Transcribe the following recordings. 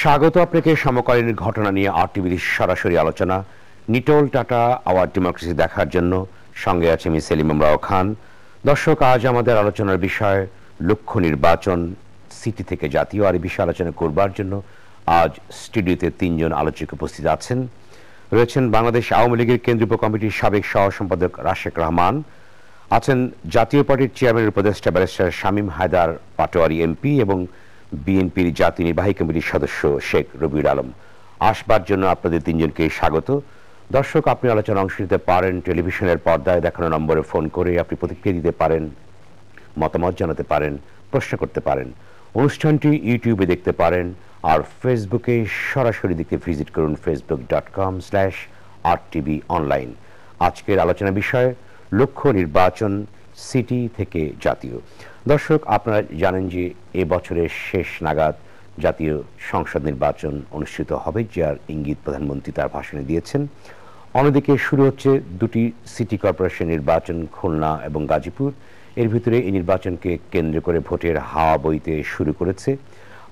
স্বাগত আপনাকে সমকালীন ঘটনা নিয়ে আর টিভির সরাসরি আলোচনা। নিটোল টাটা আওয়ার ডেমোক্রেসি দেখার জন্য সঙ্গে আছে আমি সেলিম আমরাও খান। দর্শক, আজ আমাদের আলোচনার বিষয়, লক্ষ্য নির্বাচন, সিটি থেকে জাতীয় আর এই বিষয়ে আলোচনা করবার জন্য আজ স্টুডিওতে তিনজন আলোচক উপস্থিত আছেন। রয়েছেন বাংলাদেশ আওয়ামী লীগের কেন্দ্রীয় কমিটির সাবেক সহ সম্পাদক রাশেক রহমান। আছেন জাতীয় পার্টির চেয়ারম্যানের উপদেষ্টা ব্যারিস্টার শামীম হায়দার পাটোয়ারি এমপি এবং বিএনপির জাতীয় নির্বাহী কমিটির সদস্য শেখ রবিউল আলম। আসবার জন্য আপনাদের তিনজনকে স্বাগত। দর্শক, আপনি আলোচনা অংশ নিতে পারেন, টেলিভিশনের পর্দায় দেখানো নম্বরে ফোন করে আপনি প্রতিক্রিয়া দিতে পারেন, মতামত জানাতে পারেন, প্রশ্ন করতে পারেন। অনুষ্ঠানটি ইউটিউবে দেখতে পারেন আর ফেসবুকে সরাসরি দিকে ভিজিট করুন Facebook dot com slash R TV online আজকের আলোচনা বিষয়, লক্ষ্য নির্বাচন, সিটি থেকে জাতীয়। দর্শক, আপনারা জানেন যে এ বছরের শেষ নাগাদ জাতীয় সংসদ নির্বাচন অনুষ্ঠিত হবে, যার ইঙ্গিত প্রধানমন্ত্রী তার ভাষণে দিয়েছেন। অন্যদিকে শুরু হচ্ছে দুটি সিটি কর্পোরেশন নির্বাচন, খুলনা এবং গাজীপুর। এর ভিতরে এই নির্বাচনকে কেন্দ্র করে ভোটের হাওয়া বইতে শুরু করেছে।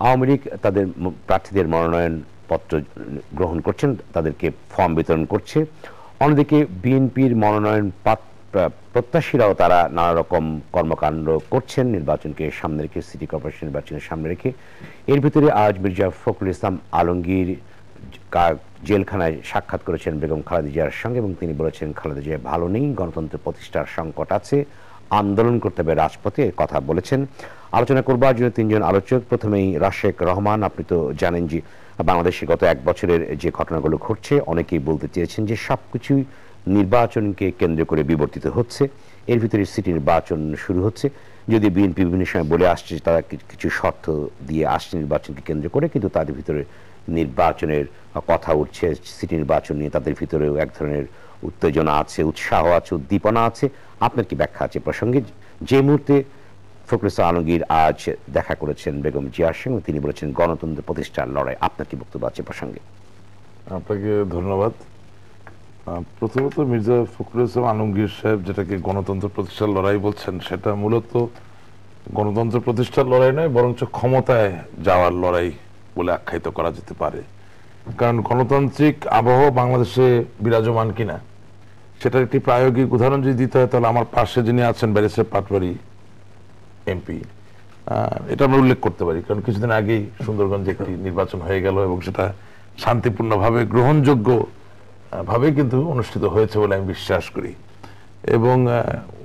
আওয়ামী লীগ তাদের প্রার্থীদের মনোনয়ন পত্র গ্রহণ করছেন, তাদেরকে ফর্ম বিতরণ করছে। অন্যদিকে বিএনপির মনোনয়ন প্রত্যাশীরাও তারা নানা রকম কর্মকাণ্ড করছেন। নির্বাচনকে সামনে রেখে, সিটি কর্পোরেশন নির্বাচনের সামনে রেখে। এর ভিতরে আজ মির্জা ফখরুল ইসলাম আলমগীর জেলখানায় সাক্ষাৎ করেছেন বেগম খালেদা জিয়ার সঙ্গে এবং তিনি বলেছেন, খালেদা জিয়া ভালো নেই গণতন্ত্র প্রতিষ্ঠার সংকট আছে, আন্দোলন করতে হবে রাজপথে কথা বলেছেন। আলোচনা করবার জন্য তিনজন আলোচক, প্রথমেই রাশেক রহমান। আপনি তো জানেন যে বাংলাদেশে গত এক বছরের যে ঘটনাগুলো ঘটছে, অনেকেই বলতে চেয়েছেন যে সবকিছুই নির্বাচনকে কেন্দ্র করে বিবর্তিত হচ্ছে। এর ভিতরে সিটি নির্বাচন শুরু হচ্ছে। যদি বিএনপি বিভিন্ন সময় বলে আসছে তারা কিছু শর্ত দিয়ে আসছে নির্বাচনকে কেন্দ্র করে, কিন্তু তাদের ভিতরে নির্বাচনের কথা উঠছে। সিটি নির্বাচন নিয়ে তাদের ভিতরেও এক ধরনের উত্তেজনা আছে, উৎসাহ আছে, উদ্দীপনা আছে। আপনার কি ব্যাখ্যা আছে প্রসঙ্গে? যে মুহূর্তে ফখরুল আলমগীর আজ দেখা করেছেন বেগম জিয়ার সঙ্গে, তিনি বলেছেন গণতন্ত্র প্রতিষ্ঠার লড়াই। আপনার কি বক্তব্য আছে প্রসঙ্গে? আপনাকে ধন্যবাদ। প্রথমত মির্জা ফখরুল ইসলাম আলমগীর সাহেব যেটাকে গণতন্ত্র প্রতিষ্ঠার লড়াই বলছেন, সেটা মূলত গণতন্ত্র প্রতিষ্ঠার লড়াই নয়, বরঞ্চ ক্ষমতায় যাওয়ার লড়াই বলে আখ্যায়িত করা যেতে পারে। কারণ গণতান্ত্রিক আবহাওয়া বাংলাদেশে বিরাজমান কিনা, সেটার একটি প্রায়োগিক উদাহরণ যদি দিতে হয়, তাহলে আমার পাশে যিনি আছেন, ব্যারিস্টার পাটবাড়ি এমপি এটা আমরা উল্লেখ করতে পারি। কারণ কিছুদিন আগেই সুন্দরগঞ্জে একটি নির্বাচন হয়ে গেল এবং সেটা শান্তিপূর্ণভাবে গ্রহণযোগ্য ভাবে কিন্তু অনুষ্ঠিত হয়েছে বলে আমি বিশ্বাস করি। এবং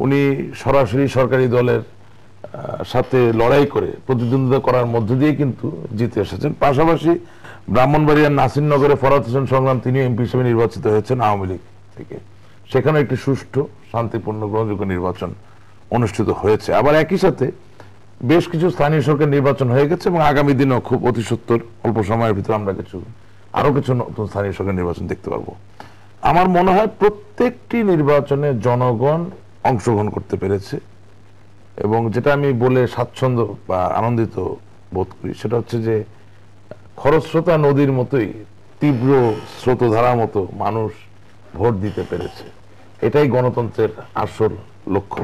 উনি সরাসরি সরকারি দলের সাথে লড়াই করে প্রতিদ্বন্দ্বিতা করার মধ্য দিয়ে কিন্তু জিতে এসেছেন। পাশাপাশি ব্রাহ্মণবাড়িয়ার নাসিরনগরে ফরাত হোসেন সংগ্রাম তিনি এমপি হিসেবে নির্বাচিত হয়েছেন আওয়ামী লীগ থেকে। সেখানে একটি সুষ্ঠু, শান্তিপূর্ণ, গ্রহণযোগ্য নির্বাচন অনুষ্ঠিত হয়েছে। আবার একই সাথে বেশ কিছু স্থানীয় সরকার নির্বাচন হয়ে গেছে এবং আগামী দিনেও খুব অতি সত্তর, অল্প সময়ের ভিতরে আমরা কিছু আরও কিছু নতুন স্থানীয় সরকার নির্বাচন দেখতে পারব। আমার মনে হয় প্রত্যেকটি নির্বাচনে জনগণ অংশগ্রহণ করতে পেরেছে এবং যেটা আমি বলে স্বাচ্ছন্দ্য বা আনন্দিত বোধ করি, সেটা হচ্ছে যে খরস্রোতা নদীর মতোই তীব্র স্রোতধারার মতো মানুষ ভোট দিতে পেরেছে। এটাই গণতন্ত্রের আসল লক্ষ্য।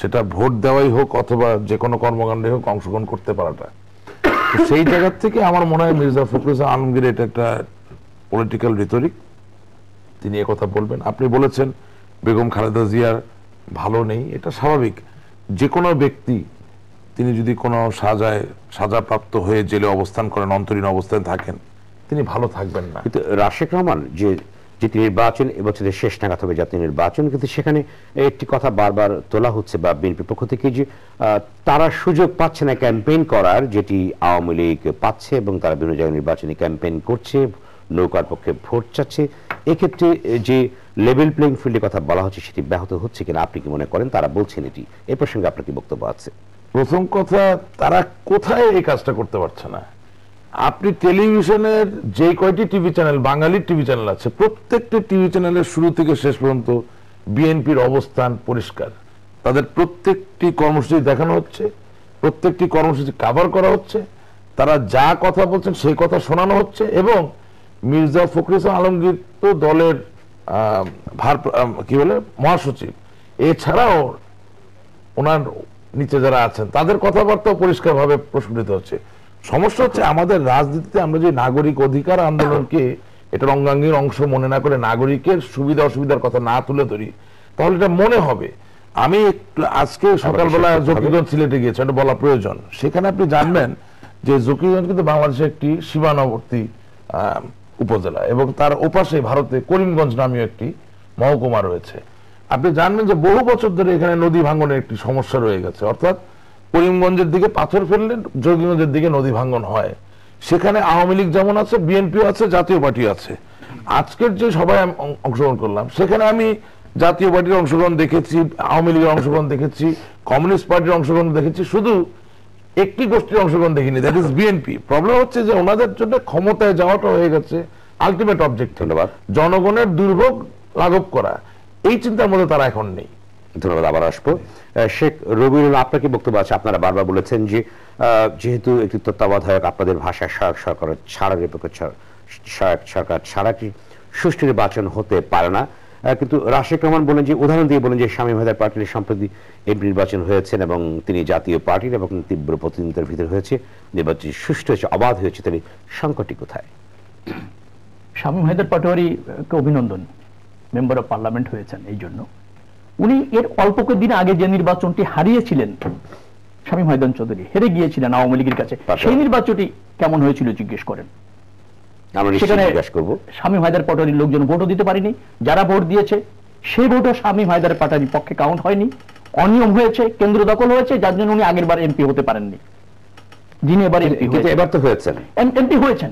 সেটা ভোট দেওয়াই হোক অথবা যে কোনো কর্মকাণ্ডে হোক অংশগ্রহণ করতে পারাটা। সেই জায়গা থেকে আমার মনে হয় মির্জা ফখরুল আলমগীর এটা একটা পলিটিক্যাল রিতরিক তিনি কথা বলবেন। আপনি বলেছেন বেগম খালেদা জিয়ার ভালো নেই, এটা স্বাভাবিক। যে কোনো ব্যক্তি, তিনি যদি কোনো সাজায়, সাজাপ্রাপ্ত হয়ে জেলে অবস্থান করেন, অন্তরীণ অবস্থায় থাকেন, তিনি ভালো থাকবেন না। কিন্তু রাশেক রহমান যে যেটি নির্বাচন এবছরের শেষ নাগাদ হবে জাতীয় নির্বাচন, কিন্তু সেখানে একটি কথা বারবার তোলা হচ্ছে বা বিএনপির পক্ষ থেকে যে তারা সুযোগ পাচ্ছে না ক্যাম্পেইন করার, যেটি আওয়ামী লীগ পাচ্ছে এবং তারা বিভিন্ন জায়গায় নির্বাচনী ক্যাম্পেইন করছে, নৌকার পক্ষে ভোট চাচ্ছে। এক্ষেত্রে যে লেভেল প্লেইং ফিল্ডের কথা বলা হচ্ছে, সেটি ব্যাহত হচ্ছে কিনা আপনি কি মনে করেন? তারা বলছেন এটি। এ প্রসঙ্গে আপনার কি বক্তব্য আছে? প্রথম কথা, তারা কোথায় এই কাজটা করতে পারছে না? আপনি টেলিভিশনের যে কয়টি টিভি চ্যানেল, বাঙালির টিভি চ্যানেল আছে, প্রত্যেকটি টিভি চ্যানেলের শুরু থেকে শেষ পর্যন্ত বিএনপির অবস্থান পরিষ্কার। তাদের প্রত্যেকটি কর্মসূচি দেখানো হচ্ছে, প্রত্যেকটি কর্মসূচি কাভার করা হচ্ছে, তারা যা কথা বলছেন সেই কথা শোনানো হচ্ছে এবং মির্জা ফখরুল আলমগীর তো দলের ভার কি বলে, মহাসচিব। এছাড়াও ওনার নিচে যারা আছেন, তাদের কথাবার্তাও পরিষ্কারভাবে প্রস্ফুটিত হচ্ছে। সমস্যা হচ্ছে আমাদের রাজনীতিতে আমরা যে নাগরিক অধিকার আন্দোলনকে এটার অঙ্গাঙ্গির অংশ মনে না করে নাগরিকের সুবিধা অসুবিধার কথা না তুলে ধরি তাহলে এটা মনে হবে। আমি আজকে সকালবেলা শেষ করতে জকিগঞ্জ সিলেটে গিয়েছি এটা বলা প্রয়োজন। সেখানে আপনি জানবেন যে জকিগঞ্জ কিন্তু বাংলাদেশের একটি সীমানাবর্তী আহ, উপজেলা এবং তার ওপাশে ভারতে করিমগঞ্জ নামীয় একটি মহকুমা রয়েছে। আপনি জানবেন যে বহু বছর ধরে এখানে নদী ভাঙ্গনের একটি সমস্যা রয়ে গেছে। অর্থাৎ করিমগঞ্জের দিকে পাথর ফেললেন জকিগঞ্জের দিকে নদী ভাঙ্গন হয়। সেখানে আওয়ামী লীগ যেমন আছে বিএনপি আছে জাতীয় পার্টি আছে। আজকের যে সবাই আমি অংশগ্রহণ করলাম সেখানে আমি জাতীয় পার্টির অংশগ্রহণ দেখেছি আওয়ামী লীগের অংশগ্রহণ দেখেছি কমিউনিস্ট পার্টির অংশগ্রহণ দেখেছি। শুধু একটি গোষ্ঠীর অংশগ্রহণ দেখিনি দ্যাট ইজ বিএনপি। প্রবলেম হচ্ছে যে ওনাদের জন্য ক্ষমতায় যাওয়াটা হয়ে গেছে আলটিমেট অবজেক্ট ধন্যবাদ। জনগণের দুর্ভোগ লাঘব করা এই চিন্তার মধ্যে তারা এখন নেই। ধন্যবাদ, আবার আসব। শেখ রবিউল আপনাকে বক্তব্য আছে? আপনারা বারবার বলেছেন যে যেহেতু একটি তত্ত্বাবধায়ক, আপনাদের ভাষায় সহায়ক সরকার, ছাড়া নিরপেক্ষ সহায়ক সরকার ছাড়া কি সুষ্ঠু নির্বাচন হতে পারে না? কিন্তু রাশেক রহমান বলেন যে, উদাহরণ দিয়ে বলেন যে, স্বামী হায়দার পার্টির সম্প্রতি এমপি নির্বাচন হয়েছেন এবং তিনি জাতীয় পার্টির এবং তীব্র প্রতিদ্বন্দ্বিতার ভিতরে হয়েছে। নির্বাচন সুষ্ঠু হয়েছে, অবাধ হয়েছে তাহলে সংকটটি কোথায়? শামীম হায়দার পাটোয়ারিকে অভিনন্দন। মেম্বার অফ পার্লামেন্ট হয়েছেন, এই জন্য। উনি এর অল্প দিন আগে যে নির্বাচনটি হারিয়েছিলেন শামীম হায়দার চৌধুরী হেরে গিয়েছিলেন আওয়ামী লীগের কাছে সেই নির্বাচনটি কেমন হয়েছিল জিজ্ঞেস করেন। সেখানে জিজ্ঞাসা হায়দার পাটোয়ারির লোকজন ভোটও দিতে পারেনি যারা ভোট দিয়েছে সেই ভোটও স্বামী হায়দার পাটোয়ারির পক্ষে কাউন্ট হয়নি। অনিয়ম হয়েছে কেন্দ্র দখল হয়েছে যার জন্য উনি আগের বার এমপি হতে পারেননি। যিনি এবার এমপি এবার তো হয়েছেন। এমপি হয়েছেন।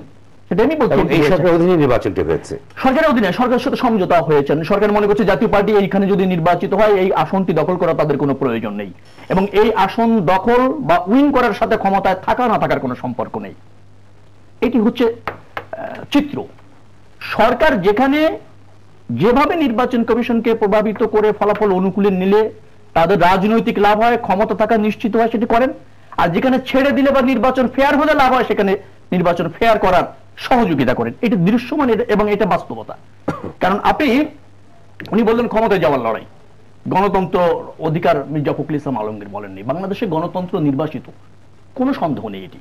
সেটা আমি বলছি এবং MP এই হয়েছেন। সরকারের অধীনে নির্বাচনটি হয়েছে। সরকারের অধীনে সরকারের সাথে সমঝোতা হয়েছেন সরকার মনে করছে জাতীয় পার্টি এইখানে যদি নির্বাচিত হয় এই আসনটি দখল করা তাদের কোনো প্রয়োজন নেই। এবং এই আসন দখল বা উইন করার সাথে ক্ষমতায় থাকা না থাকার কোনো সম্পর্ক নেই। এটি হচ্ছে চিত্র। সরকার যেখানে যেভাবে নির্বাচন কমিশনকে প্রভাবিত করে ফলাফল অনুকূলে নিলে তাদের রাজনৈতিক লাভ হয় ক্ষমতা থাকা নিশ্চিত হয় সেটি করেন। আর যেখানে ছেড়ে দিলে বা নির্বাচন ফেয়ার হলে লাভ হয় সেখানে নির্বাচন ফেয়ার করার সহযোগিতা করেন। এটি দৃশ্যমান এবং এটা বাস্তবতা। কারণ আপনি, উনি বললেন ক্ষমতায় যাওয়ার লড়াই। গণতন্ত্র অধিকার মির্জা ফখরুল ইসলাম আলমগীর বলেননি। বাংলাদেশে গণতন্ত্র নির্বাচিত কোনো সন্দেহ নেই এটি।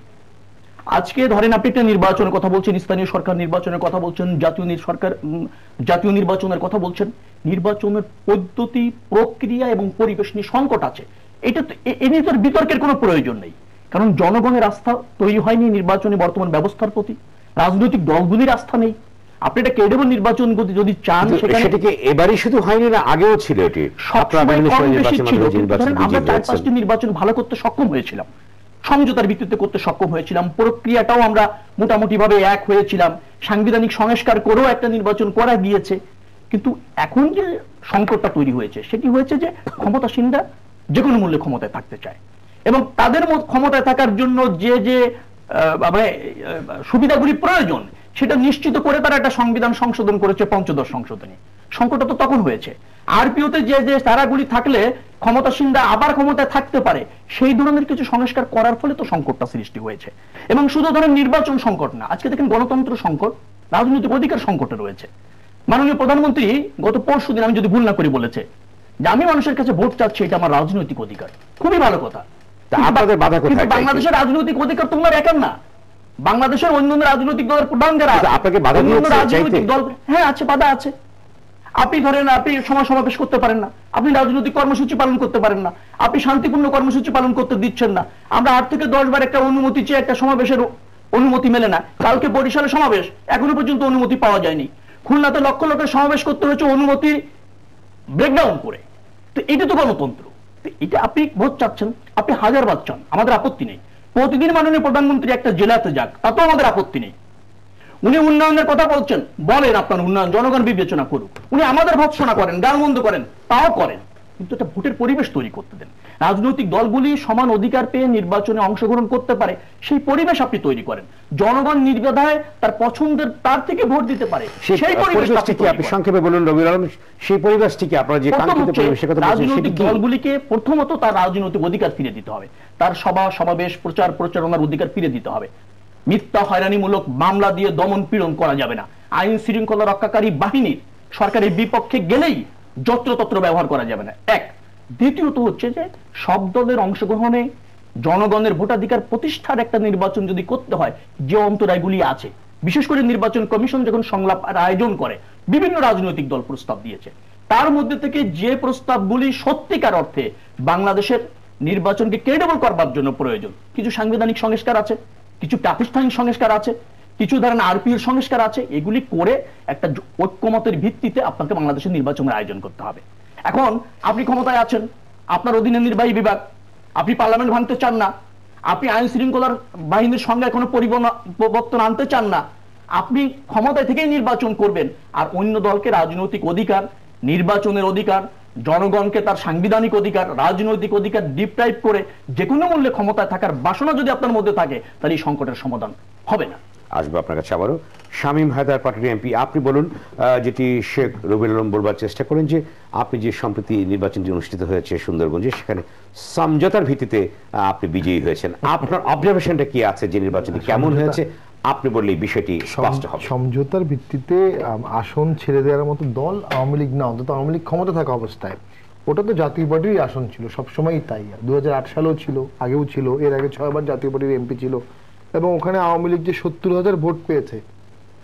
আজকে ধরেন আপনি একটা নির্বাচনের কথা বলছেন, স্থানীয় সরকার নির্বাচনের কথা বলছেন, জাতীয় সরকার জাতীয় নির্বাচনের কথা বলছেন। নির্বাচনের পদ্ধতি, প্রক্রিয়া এবং পরিবেশ নিয়ে সংকট আছে। এটা তো এ- নিয়ে তো আর বিতর্কের কোনো প্রয়োজন নেই। কারণ জনগণের আস্থা তৈরি হয়নি নির্বাচনী বর্তমান ব্যবস্থার প্রতি। রাজনৈতিক দলগুলির আস্থা নেই। আপনি একটা ক্রেডিবল নির্বাচন যদি- যদি চান কিন্তু সেখানে সেটা কি এবারই শুধু হয়নি না আগেও ছিল এটি? আমরা চার পাঁচটি নির্বাচন ভালো করতে সক্ষম হয়েছিলাম সমঝোতার ভিত্তিতে করতে সক্ষম হয়েছিলাম প্রক্রিয়াটাও আমরা মোটামুটি ভাবে এক হয়েছিলাম সাংবিধানিক সংস্কার করেও একটা নির্বাচন করা গিয়েছে। কিন্তু এখন যে সংকটটা তৈরি হয়েছে সেটি হয়েছে যে ক্ষমতাসীনরা যে কোনো মূল্যে ক্ষমতায় থাকতে চায়। এবং তাদের মত- ক্ষমতায় থাকার জন্য যে যে মানে সুবিধাগুলি প্রয়োজন, সেটা নিশ্চিত করে তারা একটা সংবিধান সংশোধন করেছে, পঞ্চদশ সংশোধনী। সংকটটা তো তখন হয়েছে। আরপিওতে যে যে ধারাগুলি থাকলে ক্ষমতাসীনরা আবার ক্ষমতায় থাকতে পারে, সেই ধরনের কিছু সংস্কার করার ফলে তো সংকটটা সৃষ্টি হয়েছে। এবং শুধু ধরেন নির্বাচন সংকট না, আজকে দেখেন গণতন্ত্র সংকট, রাজনৈতিক অধিকার সংকটে রয়েছে। মাননীয় প্রধানমন্ত্রী গত পরশু দিন আমি যদি ভুল না করি বলেছে, যে আমি মানুষের কাছে ভোট চাচ্ছি, এটা আমার রাজনৈতিক অধিকার। খুবই ভালো কথা। আপনাদের বাধা কোথায়? বাংলাদেশের রাজনৈতিক অধিকার তো একার না। বাংলাদেশের অন্যান্য রাজনৈতিক দলের প্রধান যারা আপনাকে বাধা রাজনৈতিক দল হ্যাঁ আছে বাধা আছে। আপনি ধরেন আপনি সমাজ সমাবেশ করতে পারেন না। আপনি রাজনৈতিক কর্মসূচি পালন করতে পারেন না। আপনি শান্তিপূর্ণ কর্মসূচি পালন করতে দিচ্ছেন না। আমরা আট থেকে দশ বার একটা অনুমতি চেয়ে একটা সমাবেশের অনুমতি মেলে না। কালকে বরিশালে সমাবেশ এখনও পর্যন্ত অনুমতি পাওয়া যায়নি। খুলনাতে লক্ষ লক্ষ সমাবেশ করতে হয়েছে অনুমতি ব্রেকডাউন করে। তো এটা তো গণতন্ত্র। এটা আপনি ভোট চাচ্ছেন। আপনি হাজার বার চান, আমাদের আপত্তি নেই। প্রতিদিন মাননীয় প্রধানমন্ত্রী একটা জেলাতে যাক, তাতেও আমাদের আপত্তি নেই। উনি উন্নয়নের কথা বলছেন, বলেন আপনার উন্নয়ন, জনগণ বিবেচনা করুক। উনি আমাদের ভৎসনা করেন গালমন্দ করেন, তাও করেন। কিন্তু একটা ভোটের পরিবেশ তৈরি করতে দেন। রাজনৈতিক দলগুলি সমান অধিকার পেয়ে নির্বাচনে অংশগ্রহণ করতে পারে সেই পরিবেশ আপনি তৈরি করেন। জনগণ নির্বাধায় তার পছন্দের তার থেকে ভোট দিতে পারে সেই সেই পরিবেশটা আপনি পরিবেশটি কি? আপনি সংক্ষেপে বলুন রবিউল আলম সেই পরিবেশটি কি আপনারা যে কাঙ্ক্ষিত পরিবেশের কথা বলছেন রাজনৈতিক দলগুলিকে প্রথমত তার রাজনৈতিক অধিকার ফিরে দিতে হবে। তার সভা সমাবেশ প্রচার প্রচারণার অধিকার ফিরে দিতে হবে। মিথ্যা হয়রানিমূলক মামলা দিয়ে দমন পীড়ন করা যাবে না। আইন শৃঙ্খলা রক্ষাকারী বাহিনীর সরকারের বিপক্ষে গেলেই যত্রতত্র ব্যবহার করা যাবে না। এক, দ্বিতীয়ত হচ্ছে যে, সব দলের অংশগ্রহণে জনগণের ভোটাধিকার প্রতিষ্ঠার একটা নির্বাচন যদি করতে হয়, যে অন্তরায়গুলি আছে, বিশেষ করে নির্বাচন কমিশন যখন সংলাপ আয়োজন করে, বিভিন্ন রাজনৈতিক দল প্রস্তাব দিয়েছে। তার মধ্যে থেকে যে প্রস্তাবগুলি সত্যিকার অর্থে বাংলাদেশের নির্বাচনকে ক্রেডেবল করবার জন্য প্রয়োজন, কিছু সাংবিধানিক সংস্কার আছে, কিছু প্রাতিষ্ঠানিক সংস্কার আছে কিছু ধরেন আরপিএর সংস্কার আছে, এগুলি করে একটা ঐক্যমতের ভিত্তিতে আপনাকে বাংলাদেশের নির্বাচনের আয়োজন করতে হবে। এখন আপনি ক্ষমতায় আছেন, আপনার অধীনে নির্বাহী বিভাগ, আপনি পার্লামেন্ট ভাঙতে চান না, আপনি আইন শৃঙ্খলার বাহিনীর সঙ্গে কোনো পরিবর্তন আনতে চান না, আপনি ক্ষমতায় থেকেই নির্বাচন করবেন, আর অন্য দলকে রাজনৈতিক অধিকার, নির্বাচনের অধিকার, জনগণকে তার সাংবিধানিক অধিকার, রাজনৈতিক অধিকার ডিপ্রাইভ করে যে কোনো মূল্যে ক্ষমতায় থাকার বাসনা যদি আপনার মধ্যে থাকে, তাহলে এই সংকটের সমাধান হবে না। আসব আপনার কাছে আবারও। শামীম হায়দার পাটিল এমপি আপনি বলুন যেটি শেখ রবিউল আলম বলবার চেষ্টা করেন যে আপনি যে সম্প্রতি নির্বাচনটি অনুষ্ঠিত হয়েছে সুন্দরগঞ্জে সেখানে সমঝোতার ভিত্তিতে আপনি বিজয়ী হয়েছেন। আপনার অবজারভেশনটা কি আছে যে নির্বাচনটি কেমন হয়েছে? আপনি বললে বিষয়টি স্পষ্ট হবে। সমঝোতার ভিত্তিতে আসন ছেড়ে দেওয়ার মতো দল আওয়ামী লীগ না অন্তত আওয়ামী লীগ ক্ষমতা থাকা অবস্থায়। ওটা তো জাতীয় পার্টিরই আসন ছিল সবসময়ই তাই। দু হাজার আট সালেও ছিল আগেও ছিল এর আগে ছয়বার জাতীয় পার্টির এমপি ছিল। এবং ওখানে আওয়ামী লীগ যে সত্তর হাজার ভোট পেয়েছে,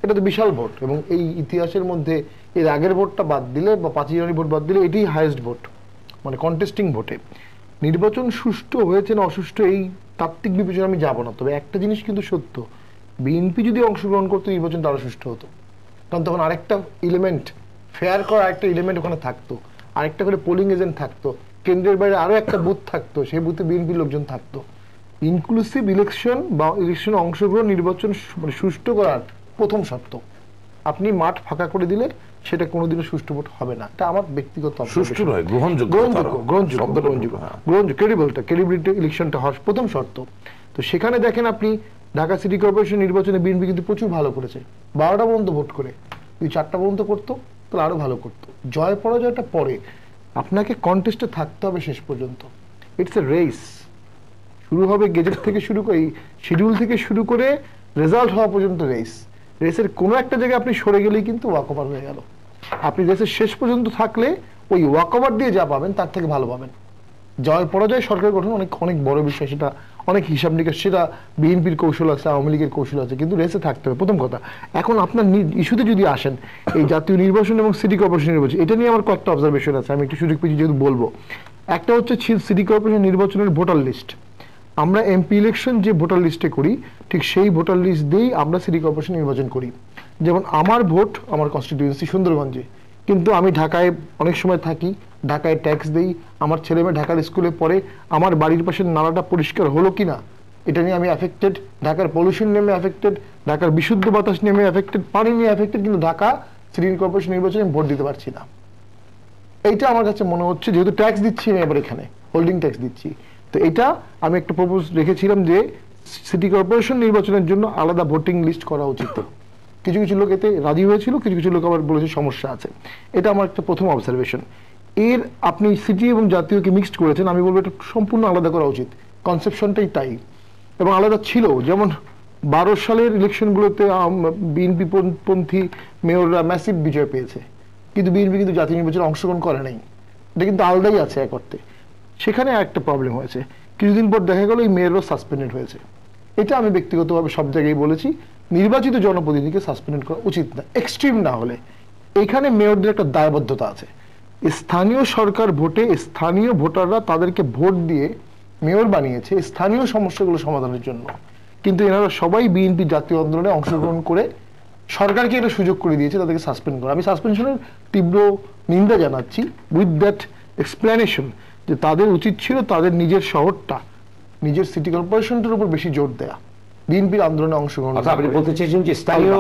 এটা তো বিশাল ভোট এবং এই ইতিহাসের মধ্যে এর আগের ভোটটা বাদ দিলে বা পাঁচই জানুয়ারি ভোট বাদ দিলে এটাই হায়েস্ট ভোট মানে কন্টেস্টিং ভোটে নির্বাচন সুষ্ঠু হয়েছে না অসুষ্ঠু, এই তাত্ত্বিক বিবেচনা আমি যাব না, তবে একটা জিনিস কিন্তু সত্য বিএনপি যদি অংশগ্রহণ করতো নির্বাচনটা আরও সুষ্ঠু হতো। কারণ তখন আরেকটা এলিমেন্ট ফেয়ার করা আরেকটা এলিমেন্ট ওখানে থাকতো, আরেকটা করে পোলিং এজেন্ট থাকতো, কেন্দ্রের বাইরে আরও একটা বুথ থাকতো, সেই বুথে বিএনপির লোকজন থাকতো। ইনক্লুসিভ ইলেকশন বা ইলেকশনে অংশগ্রহণ নির্বাচন মানে সুষ্ঠু করার প্রথম শর্ত। আপনি মাঠ ফাঁকা করে দিলে সেটা কোনোদিনও সুষ্ঠু ভোট হবে না। এটা আমার ব্যক্তিগত সুষ্ঠু নয় গ্রহণযোগ্য গ্রহণযোগ্য গ্রহণযোগ্য গ্রহণযোগ্য। ক্রেডিবলটা ক্রেডিবিলিটি ইলেকশনটা হওয়ার প্রথম শর্ত। তো সেখানে দেখেন আপনি ঢাকা সিটি কর্পোরেশন নির্বাচনে বিএনপি কিন্তু প্রচুর ভালো করেছে। বারোটা পর্যন্ত ভোট করে। যদি চারটা পর্যন্ত করতো তাহলে আরও ভালো করতো। জয় পরাজয়টা পরে। আপনাকে কন্টেস্টে থাকতে হবে শেষ পর্যন্ত। ইটস এ রেস শুরু হবে গেজেট থেকে শুরু করে শিডিউল থেকে শুরু করে রেজাল্ট হওয়া পর্যন্ত রেস রেসের কোনো একটা জায়গায় আপনি সরে গেলেই কিন্তু ওয়াকওভার হয়ে গেল। আপনি রেসের শেষ পর্যন্ত থাকলে ওই ওয়াকওভার দিয়ে যা পাবেন, তার থেকে ভালো পাবেন। জয় পরাজয় সরকার গঠন অনেক অনেক বড় বিষয়, সেটা অনেক হিসাব নিকাশ, সেটা বিএনপির কৌশল আছে, আওয়ামী লীগের কৌশল আছে, কিন্তু রেসে থাকতে হবে, প্রথম কথা। এখন আপনার ইস্যুতে যদি আসেন, এই জাতীয় নির্বাচন এবং সিটি কর্পোরেশন নির্বাচন, এটা নিয়ে আমার কয়েকটা অবজারভেশন আছে, আমি একটু সুযোগ পেয়েছি যেহেতু বলব। একটা হচ্ছে সিটি কর্পোরেশন নির্বাচনের ভোটার লিস্ট আমরা এমপি ইলেকশন যে ভোটার লিস্টে করি, ঠিক সেই ভোটার লিস্ট দিয়েই আমরা সিটি কর্পোরেশন নির্বাচন করি। যেমন আমার ভোট আমার কনস্টিটিউয়েন্সি সুন্দরগঞ্জে। কিন্তু আমি ঢাকায় অনেক সময় থাকি, ঢাকায় ট্যাক্স দেই, আমার ছেলে মেয়ে ঢাকার স্কুলে পড়ে, আমার বাড়ির পাশের নালাটা পরিষ্কার হলো কি না এটা নিয়ে আমি অ্যাফেক্টেড ঢাকার পলিউশন নিয়ে অ্যাফেক্টেড ঢাকার বিশুদ্ধ বাতাস নিয়ে অ্যাফেক্টেড পানি নিয়ে অ্যাফেক্টেড কিন্তু ঢাকা সিটি কর্পোরেশন নির্বাচনে ভোট দিতে পারছি না। এইটা আমার কাছে মনে হচ্ছে, যেহেতু ট্যাক্স দিচ্ছি আমি এবার এখানে হোল্ডিং ট্যাক্স দিচ্ছি। তো এটা আমি একটা প্রপোজ রেখেছিলাম যে সিটি কর্পোরেশন নির্বাচনের জন্য আলাদা ভোটিং লিস্ট করা উচিত। কিছু কিছু লোক এতে রাজি হয়েছিল, কিছু কিছু লোক আবার বলেছে সমস্যা আছে। এটা আমার একটা প্রথম অবজারভেশন এর আপনি সিটি এবং জাতীয়কে মিক্সড করেছেন, আমি বলব এটা সম্পূর্ণ আলাদা করা উচিত। কনসেপশনটাই তাই। এবং আলাদা ছিল, যেমন বারো সালের ইলেকশনগুলোতে বিএনপি পন্থী মেয়ররা ম্যাসিভ বিজয় পেয়েছে। কিন্তু বিএনপি কিন্তু জাতীয় নির্বাচনে অংশগ্রহণ করে নাই। এটা কিন্তু আলাদাই আছে এক অর্থে সেখানে একটা প্রবলেম হয়েছে। কিছুদিন পর দেখা গেল এই মেয়রও সাসপেন্ডেড হয়েছে। এটা আমি ব্যক্তিগতভাবে সব জায়গায় বলেছি, নির্বাচিত জনপ্রতিনিধিকে সাসপেন্ড করা উচিত না এক্সট্রিম না হলে। এখানে মেয়রদের একটা দায়বদ্ধতা আছে। স্থানীয় সরকার ভোটে স্থানীয় ভোটাররা তাদেরকে ভোট দিয়ে মেয়র বানিয়েছে স্থানীয় সমস্যাগুলো সমাধানের জন্য। কিন্তু এনারা সবাই বিএনপি জাতীয় আন্দোলনে অংশগ্রহণ করে সরকারকে এটা সুযোগ করে দিয়েছে তাদেরকে সাসপেন্ড করা। আমি সাসপেনশনের তীব্র নিন্দা জানাচ্ছি। উইথ দ্যাট এক্সপ্লেনেশন যে তাদের উচিত ছিল তাদের নিজের শহরটা নিজের সিটি কর্পোরেশনটার উপর বেশি জোর দেয়া। বিএনপির আন্দোলনে অংশগ্রহণ অর্থাৎ আপনি বলতে চেয়েছেন যে স্থানীয়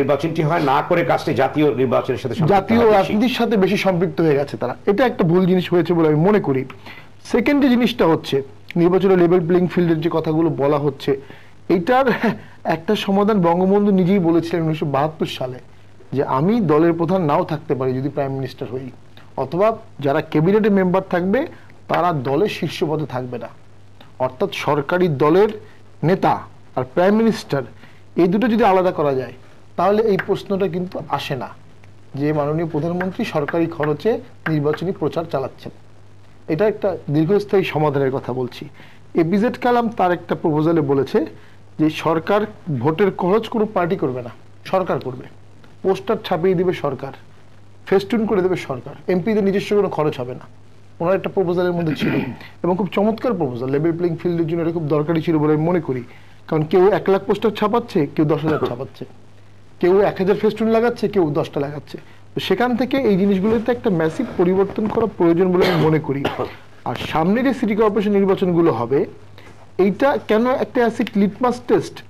নির্বাচনটি হয় না করে কাজটি জাতীয় নির্বাচনের সাথে জাতীয় রাজনীতির সাথে বেশি সম্পৃক্ত হয়ে গেছে তারা। এটা একটা ভুল জিনিস হয়েছে বলে আমি মনে করি। সেকেন্ড যে জিনিসটা হচ্ছে নির্বাচনের লেভেল প্লেইং ফিল্ডের যে কথাগুলো বলা হচ্ছে এটার একটা সমাধান বঙ্গবন্ধু নিজেই বলেছিলেন উনিশশো বাহাত্তর সালে যে আমি দলের প্রধান নাও থাকতে পারি যদি প্রাইম মিনিস্টার হই। অথবা যারা ক্যাবিনেটে মেম্বার থাকবে, তারা দলের শীর্ষ পদে থাকবে না। অর্থাৎ সরকারি দলের নেতা আর প্রাইম মিনিস্টার, এই দুটো যদি আলাদা করা যায়, তাহলে এই প্রশ্নটা কিন্তু আসে না যে মাননীয় প্রধানমন্ত্রী সরকারি খরচে নির্বাচনী প্রচার চালাচ্ছেন। এটা একটা দীর্ঘস্থায়ী সমাধানের কথা বলছি। এ এপিজেড কালাম তার একটা প্রপোজালে বলেছে যে সরকার ভোটের খরচ কোনো পার্টি করবে না, সরকার করবে। পোস্টার ছাপিয়ে দিবে সরকার। ফেস্টুন করে দেবে সরকার। এমপিদের নিজস্ব কোনো খরচ হবে না। ওনার একটা প্রপোজালের মধ্যে ছিল। এবং খুব চমৎকার প্রপোজাল লেভেল প্লেইং ফিল্ডের জন্য এটা খুব দরকারি ছিল বলে আমি মনে করি। কারণ কেউ এক লাখ পোস্টার ছাপাচ্ছে, কেউ দশ হাজার ছাপাচ্ছে। কেউ এক হাজার ফেস্টুন লাগাচ্ছে, কেউ দশটা লাগাচ্ছে। তো সেখান থেকে এই জিনিসগুলোতে একটা ম্যাসিভ পরিবর্তন করা প্রয়োজন বলে আমি মনে করি। আর সামনে যে সিটি কর্পোরেশন নির্বাচনগুলো হবে, এইটা কেন একটা acid litmus test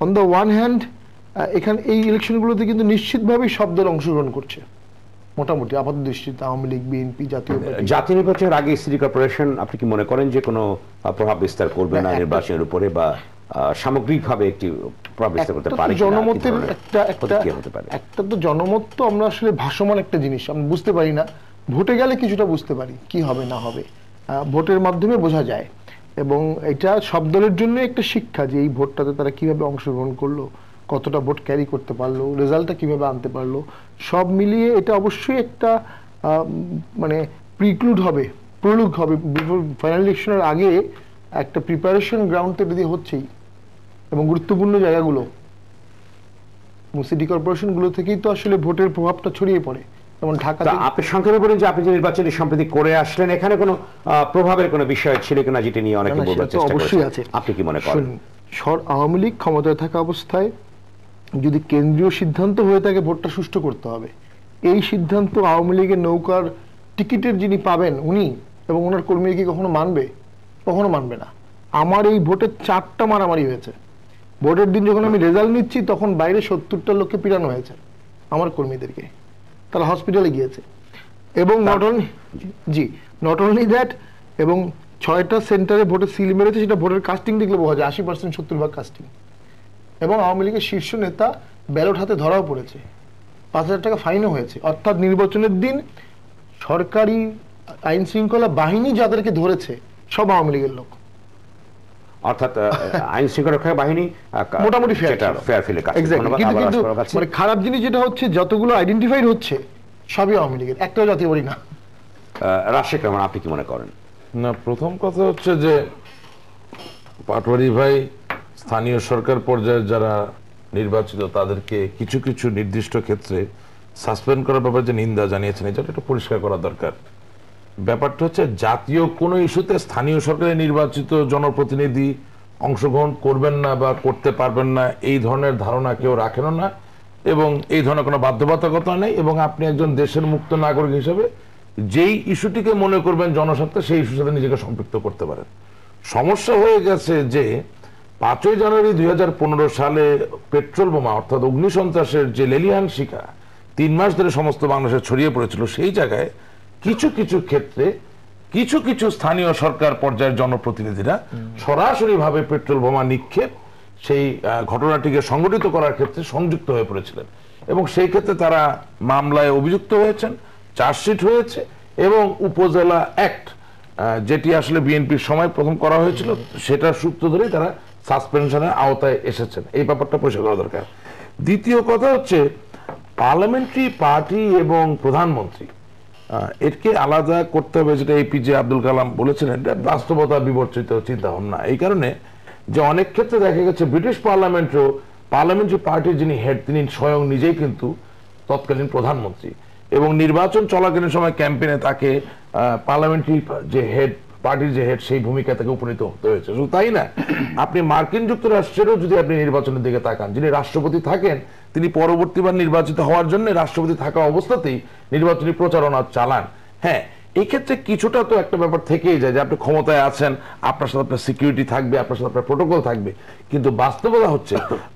on the one hand এখানে এই ইলেকশনগুলোতে কিন্তু নিশ্চিতভাবেই সব দল অংশগ্রহণ করছে। মোটামুটি আপাত দৃষ্টিতে আওয়ামী লীগ বিএনপি জাতীয় জাতীয় নির্বাচনের আগে সিটি কর্পোরেশন আপনি কি মনে করেন যে কোনো প্রভাব বিস্তার করবে না নির্বাচনের উপরে বা সামগ্রিকভাবে একটি প্রভাব বিস্তার করতে তো পারে জনমতের একটা একটা একটা তো জনমত তো আমরা আসলে ভাসমান একটা জিনিস আমরা বুঝতে পারি না। ভোটে গেলে কিছুটা বুঝতে পারি কি হবে না হবে। ভোটের মাধ্যমে বোঝা যায়। এবং এটা সব দলের জন্য একটা শিক্ষা যে এই ভোটটাতে তারা কীভাবে অংশগ্রহণ করল কতটা ভোট ক্যারি করতে পারল রেজাল্টটা কীভাবে আনতে পারল সব মিলিয়ে এটা অবশ্যই একটা মানে প্রিক্লুড হবে প্রলুক হবে ফাইনাল ইলেকশনের আগে একটা প্রিপারেশন গ্রাউন্ড তো দিয়ে হচ্ছেই এবং গুরুত্বপূর্ণ জায়গাগুলো সিটি কর্পোরেশনগুলো থেকেই তো আসলে ভোটের প্রভাবটা ছড়িয়ে পড়ে যেমন তা ঢাকাতে আপনি সংক্ষেপে বলেন যে আপনি যে নির্বাচনী সম্প্রতি করে আসলেন এখানে কোনো প্রভাবের কোনো বিষয় ছিল কিনা যেটা নিয়ে অনেকে বলবার চেষ্টা অবশ্যই আছে। আপনি কি মনে করেন সর আওয়ামী লীগ ক্ষমতায় থাকা অবস্থায় যদি কেন্দ্রীয় সিদ্ধান্ত হয়ে থাকে ভোটটা সুষ্ঠু করতে হবে। এই সিদ্ধান্ত আওয়ামী লীগের নৌকার টিকিটের যিনি পাবেন উনি এবং ওনার কর্মীরা কি কখনো মানবে? কখনো মানবে না। আমার এই ভোটের চারটা মারামারি হয়েছে। ভোটের দিন যখন আমি রেজাল্ট নিচ্ছি তখন বাইরে সত্তরটা লোককে পিটানো হয়েছে আমার কর্মীদেরকে। তারা হসপিটালে গিয়েছে। এবং নট অনলি জি। নট অনলি দ্যাট এবং ছয়টা সেন্টারে ভোটের সিল মেরেছে সেটা ভোটের কাস্টিং দেখলে বোঝা যায় আশি পার্সেন্ট সত্তর ভাগ কাস্টিং এবং আওয়ামী লীগের শীর্ষ নেতা ব্যালট হাতে ধরাও পড়েছে। পাঁচ হাজার টাকা ফাইনও হয়েছে। অর্থাৎ নির্বাচনের দিন সরকারি আইন শৃঙ্খলা বাহিনী যাদেরকে ধরেছে সব আওয়ামী লীগের লোক। অর্থাৎ আইন শৃঙ্খলা রক্ষা বাহিনী মোটামুটি। ফেয়ার ফিলে কিন্তু। মানে খারাপ জিনিস যেটা হচ্ছে যতগুলো আইডেন্টিফাইড হচ্ছে সবই আওয়ামী লীগের। একটাও জাতীয় বাড়ি না। রাশেক রহমান আপনি কি মনে করেন? না প্রথম কথা হচ্ছে যে পাটোয়ারি ভাই স্থানীয় সরকার পর্যায়ে যারা নির্বাচিত, তাদেরকে কিছু কিছু নির্দিষ্ট ক্ষেত্রে সাসপেন্ড করার ব্যাপারে যে নিন্দা জানিয়েছেন এটা একটু পরিষ্কার করা দরকার। ব্যাপারটা হচ্ছে, জাতীয় কোনো ইস্যুতে স্থানীয় সরকারের নির্বাচিত জনপ্রতিনিধি অংশগ্রহণ করবেন না বা করতে পারবেন না, এই ধরনের ধারণা কেউ রাখেনও না এবং এই ধরনের কোনো বাধ্যবাধকতা নেই এবং আপনি একজন দেশের মুক্ত নাগরিক হিসেবে যেই ইস্যুটিকে মনে করবেন জনস্বার্থে, সেই ইস্যুর সাথে নিজেকে সম্পৃক্ত করতে পারেন। সমস্যা হয়ে গেছে যে পাঁচই জানুয়ারি দুই হাজার পনেরো সালে পেট্রোল বোমা অর্থাৎ অগ্নিসন্ত্রাসের যে লেলিহান শিকা তিন মাস ধরে সমস্ত বাংলাদেশে ছড়িয়ে পড়েছিল সেই জায়গায় কিছু কিছু ক্ষেত্রে কিছু কিছু স্থানীয় সরকার পর্যায়ের জনপ্রতিনিধিরা সরাসরি ভাবে পেট্রোল বোমা নিক্ষেপ সেই ঘটনাটিকে সংগঠিত করার ক্ষেত্রে সংযুক্ত হয়ে পড়েছিলেন। এবং সেই ক্ষেত্রে তারা মামলায় অভিযুক্ত হয়েছেন চার্জশিট হয়েছে এবং উপজেলা অ্যাক্ট যেটি আসলে বিএনপির সময় প্রথম করা হয়েছিল সেটার সূত্র ধরেই তারা সাসপেনশনের আওতায় এসেছেন। এই ব্যাপারটা পরিষ্কার করা দরকার। দ্বিতীয় কথা হচ্ছে, পার্লামেন্টারি পার্টি এবং প্রধানমন্ত্রী এরকে আলাদা করতে হবে যেটা এপিজে আব্দুল কালাম বলেছিলেন, এটা বাস্তবতা বিবর্চিত চিন্তা ভাবনা এই কারণে যে অনেক ক্ষেত্রে দেখা গেছে, ব্রিটিশ পার্লামেন্টও পার্লামেন্টারি পার্টির যিনি হেড, তিনি স্বয়ং নিজেই কিন্তু তৎকালীন প্রধানমন্ত্রী। এবং নির্বাচন চলাকালীন সময় ক্যাম্পেনে তাকে পার্লামেন্টারি যে হেড পার্টির যে হেড সেই ভূমিকা থেকে উপনীত হতে হয়েছে। শুধু তাই না, আপনি মার্কিন যুক্তরাষ্ট্রেরও যদি আপনি নির্বাচনের দিকে তাকান, যিনি রাষ্ট্রপতি থাকেন, তিনি পরবর্তীবার নির্বাচিত হওয়ার জন্য রাষ্ট্রপতি থাকা অবস্থাতেই নির্বাচনী প্রচারণা চালান। হ্যাঁ এই ক্ষেত্রে কিছুটা তো একটা ব্যাপার থেকেই যায় যে আপনি ক্ষমতায় আছেন, আপনার সাথে আপনার সিকিউরিটি থাকবে, আপনার সাথে আপনার প্রোটোকল থাকবে। কিন্তু বাস্তবতা হচ্ছে,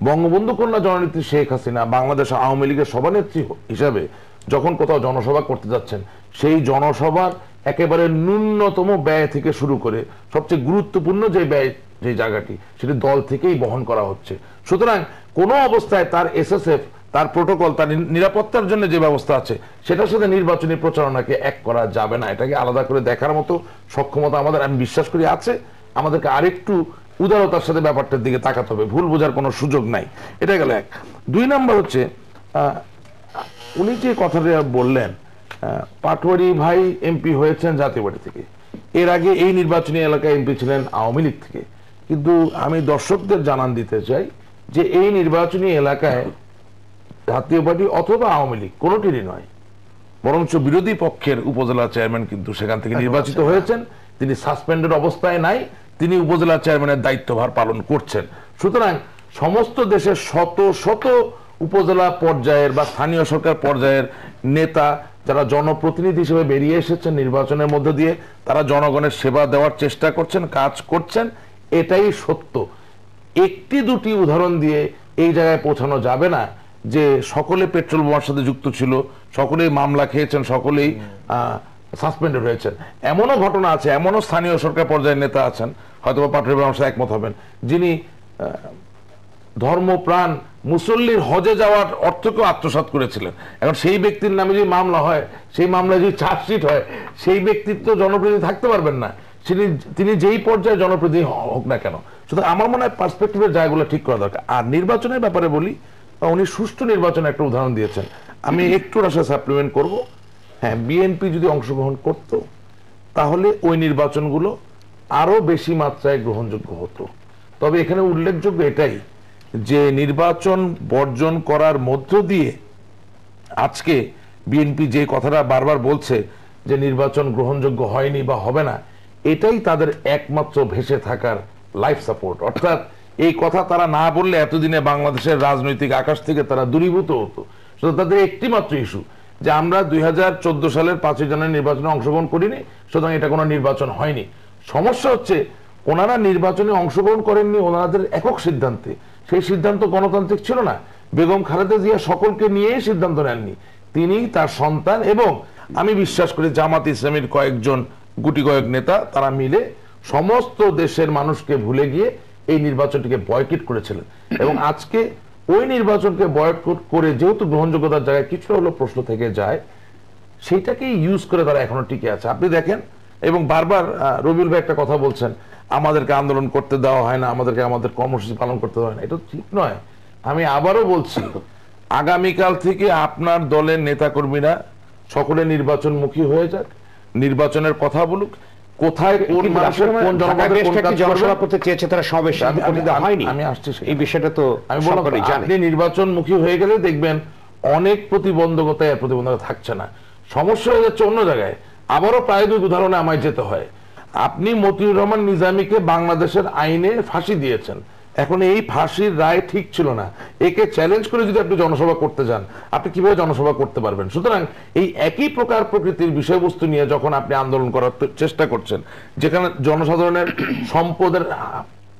বঙ্গবন্ধু কন্যা জননেত্রী শেখ হাসিনা বাংলাদেশ আওয়ামী লীগের সভানেত্রী হিসাবে যখন কোথাও জনসভা করতে যাচ্ছেন, সেই জনসভার একেবারে ন্যূনতম ব্যয় থেকে শুরু করে সবচেয়ে গুরুত্বপূর্ণ যে ব্যয়, যে জায়গাটি, সেটি দল থেকেই বহন করা হচ্ছে। সুতরাং কোনো অবস্থায় তার এসএসএফ তার প্রোটোকল তার নিরাপত্তার জন্য যে ব্যবস্থা আছে, সেটার সাথে নির্বাচনী প্রচারণাকে এক করা যাবে না। এটাকে আলাদা করে দেখার মতো সক্ষমতা আমাদের, আমি বিশ্বাস করি, আছে। আমাদেরকে আরেকটু উদারতার সাথে ব্যাপারটার দিকে তাকাতে হবে। ভুল বোঝার কোনো সুযোগ নাই। এটা গেল এক। দুই নাম্বার হচ্ছে উনি যে কথাটা বললেন পাটোয়ারি ভাই এমপি হয়েছেন জাতীয় পার্টি থেকে। এর আগে এই নির্বাচনী এলাকায় এমপি ছিলেন আওয়ামী লীগ থেকে। কিন্তু আমি দর্শকদের জানান দিতে চাই যে এই নির্বাচনী এলাকায় জাতীয় পার্টি অথবা আওয়ামী লীগ কোনোটিরই নয়। বরঞ্চ বিরোধী পক্ষের উপজেলা চেয়ারম্যান কিন্তু সেখান থেকে নির্বাচিত হয়েছেন। তিনি সাসপেন্ডেড অবস্থায় নাই, তিনি উপজেলা চেয়ারম্যানের দায়িত্বভার পালন করছেন। সুতরাং সমস্ত দেশের শত শত উপজেলা পর্যায়ের বা স্থানীয় সরকার পর্যায়ের নেতা যারা জনপ্রতিনিধি হিসেবে বেরিয়ে এসেছেন নির্বাচনের মধ্য দিয়ে, তারা জনগণের সেবা দেওয়ার চেষ্টা করছেন, কাজ করছেন, এটাই সত্য। একটি দুটি উদাহরণ দিয়ে এই জায়গায় পৌঁছানো যাবে না যে সকলে পেট্রোল বোমার সাথে যুক্ত ছিল, সকলেই মামলা খেয়েছেন, সকলেই সাসপেন্ডেড হয়েছেন। এমনও ঘটনা আছে, এমনও স্থানীয় সরকার পর্যায়ের নেতা আছেন হয়তো পাটরি মানুষ একমত হবেন, যিনি ধর্মপ্রাণ মুসল্লির হজে যাওয়ার অর্থকেও আত্মসাৎ করেছিলেন। এখন সেই ব্যক্তির নামে যদি মামলা হয়, সেই মামলায় যদি চার্জশিট হয়, সেই ব্যক্তির তো জনপ্রতিনিধি থাকতে পারবেন না। তিনি তিনি যেই পর্যায়ে জনপ্রতিনিধি হোক না কেন। সুতরাং আমার মনে হয় পার্সপেক্টিভের জায়গাগুলো ঠিক করা দরকার। আর নির্বাচনের ব্যাপারে বলি উনি সুষ্ঠু নির্বাচনের একটা উদাহরণ দিয়েছেন। আমি একটু আসলে সাপ্লিমেন্ট করব। হ্যাঁ বিএনপি যদি অংশগ্রহণ করত, তাহলে ওই নির্বাচনগুলো আরও বেশি মাত্রায় গ্রহণযোগ্য হতো। তবে এখানে উল্লেখযোগ্য এটাই যে নির্বাচন বর্জন করার মধ্য দিয়ে আজকে বিএনপি যে কথাটা বারবার বলছে যে নির্বাচন গ্রহণযোগ্য হয়নি বা হবে না, এটাই তাদের একমাত্র ভেসে থাকার লাইফ সাপোর্ট অর্থাৎ এই কথা তারা না বললে এতদিনে বাংলাদেশের রাজনৈতিক আকাশ থেকে তারা দূরীভূত হতো। শুধু তাদের একটি মাত্র ইস্যু যে আমরা দুই হাজার চোদ্দ সালের পাঁচই জানুয়ারি নির্বাচনে অংশগ্রহণ করিনি, সুতরাং এটা কোনো নির্বাচন হয়নি। সমস্যা হচ্ছে, ওনারা নির্বাচনে অংশগ্রহণ করেননি ওনাদের একক সিদ্ধান্তে। সেই সিদ্ধান্ত গণতান্ত্রিক ছিল না। বেগম খালেদা জিয়া সকলকে নিয়েই সিদ্ধান্ত নেননি। তিনি তার সন্তান এবং আমি বিশ্বাস করি জামাত ইসলামের কয়েকজন গুটি কয়েক নেতা, তারা মিলে সমস্ত দেশের মানুষকে ভুলে গিয়ে এই নির্বাচনটিকে বয়কিট করেছিলেন। এবং আজকে ওই নির্বাচনকে বয়কট করে যেহেতু গ্রহণযোগ্যতার জায়গায় কিছুটা হলো প্রশ্ন থেকে যায়, সেইটাকেই ইউজ করে তারা এখনও টিকে আছে। আপনি দেখেন, এবং বারবার রবিউল ভাই একটা কথা বলছেন আমাদেরকে আন্দোলন করতে দেওয়া হয় না আমাদেরকে আমাদের কর্মসূচি পালন করতে দেওয়া হয় না। এটা ঠিক নয়। আমি আবারও বলছি আগামীকাল থেকে আপনার দলের নেতাকর্মীরা সকলে নির্বাচনমুখী হয়ে যাক নির্বাচনের কথা বলুক কোথায় কোন মানুষের কোন জনসভা করতে চেয়েছে তারা হয়নি। আমি আসছি এই বিষয়টা তো আমি বললাম সকলেই তো, আপনি নির্বাচনমুখী হয়ে গেলে দেখবেন অনেক প্রতিবন্ধকতা থাকছে না। সমস্যা হয়ে যাচ্ছে অন্য জায়গায়। আবারও প্রায়োগিক উদাহরণে আমায় যেতে হয়। আপনি মতিউর রহমান নিজামীকে বাংলাদেশের আইনে ফাঁসি দিয়েছেন। এখন এই ফাঁসির রায় ঠিক ছিল না। একে চ্যালেঞ্জ করে যদি আপনি জনসভা করতে যান, আপনি কীভাবে জনসভা করতে পারবেন? সুতরাং এই একই প্রকার প্রকৃতির বিষয়বস্তু নিয়ে যখন আপনি আন্দোলন করার চেষ্টা করছেন, যেখানে জনসাধারণের সম্পদের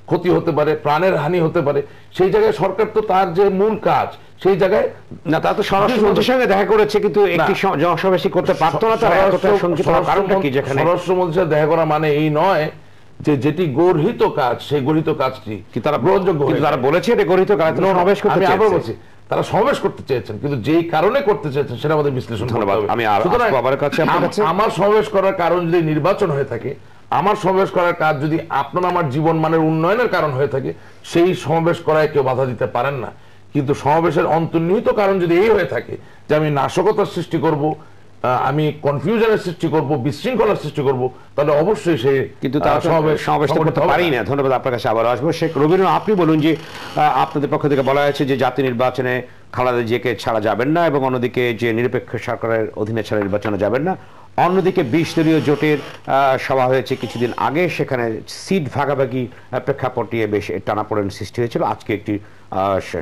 ক্ষতি হতে পারে প্রাণের হানি হতে পারে সেই জায়গায় সরকার তো তার যে মূল কাজ সেই জায়গায় না তা তো স্বরাষ্ট্রমন্ত্রীর সঙ্গে দেখা করেছে কিন্তু একটি জনসমাবেশী করতে পারতো না তারা একতার সংগীত হওয়ার কারণটা কি যেখানে স্বরাষ্ট্রমন্ত্রীর সাথে দেখা করা মানে এই নয় যে যেটি গর্হিত কাজ সেই গর্হিত কাজটি কি তারা গ্রহণযোগ্য তারা বলেছে এটা গঠিত কারণ No, no, সমাবেশ করতে আমি আবার বলছি তারা সমাবেশ করতে চেয়েছেন কিন্তু যেই কারণে করতে চেয়েছেন সেটা আমাদের বিশ্লেষণ করতে হবে। আমি আর- সুতরাং আসব আবার কাছে আপনার আম- কাছে। আমার সমাবেশ করার কারণ যদি নির্বাচন হয়ে থাকে আমার সমাবেশ করার কাজ যদি আপনার আমার জীবন মানের উন্নয়নের কারণ হয়ে থাকে সেই সমাবেশ করায় কেউ বাধা দিতে পারেন না। কিন্তু সমাবেশের অন্তর্নিহিত কারণ যদি এই হয়ে থাকে যে আমি নাশকতার সৃষ্টি করব আমি কনফিউশনের সৃষ্টি করব বিশৃঙ্খলার সৃষ্টি করব তাহলে অবশ্যই সে কিন্তু তারা তো সমাবেশ করতে পারি না। ধন্যবাদ আপনার কাছে আবার আসব। শেখ রবীন্দ্র আপনি বলুন যে আপনাদের পক্ষ থেকে বলা হয়েছে যে জাতীয় নির্বাচনে খালেদা জিয়াকে ছাড়া যাবেন না এবং অন্যদিকে যে নিরপেক্ষ সরকারের অধীনে ছাড়া নির্বাচনে যাবেন না। অন্যদিকে বিশ দলীয় জোটের সভা হয়েছে কিছুদিন আগে সেখানে সিট ভাগাভাগি প্রেক্ষাপটে বেশ টানাপোড়েন সৃষ্টি হয়েছিল। আজকে একটি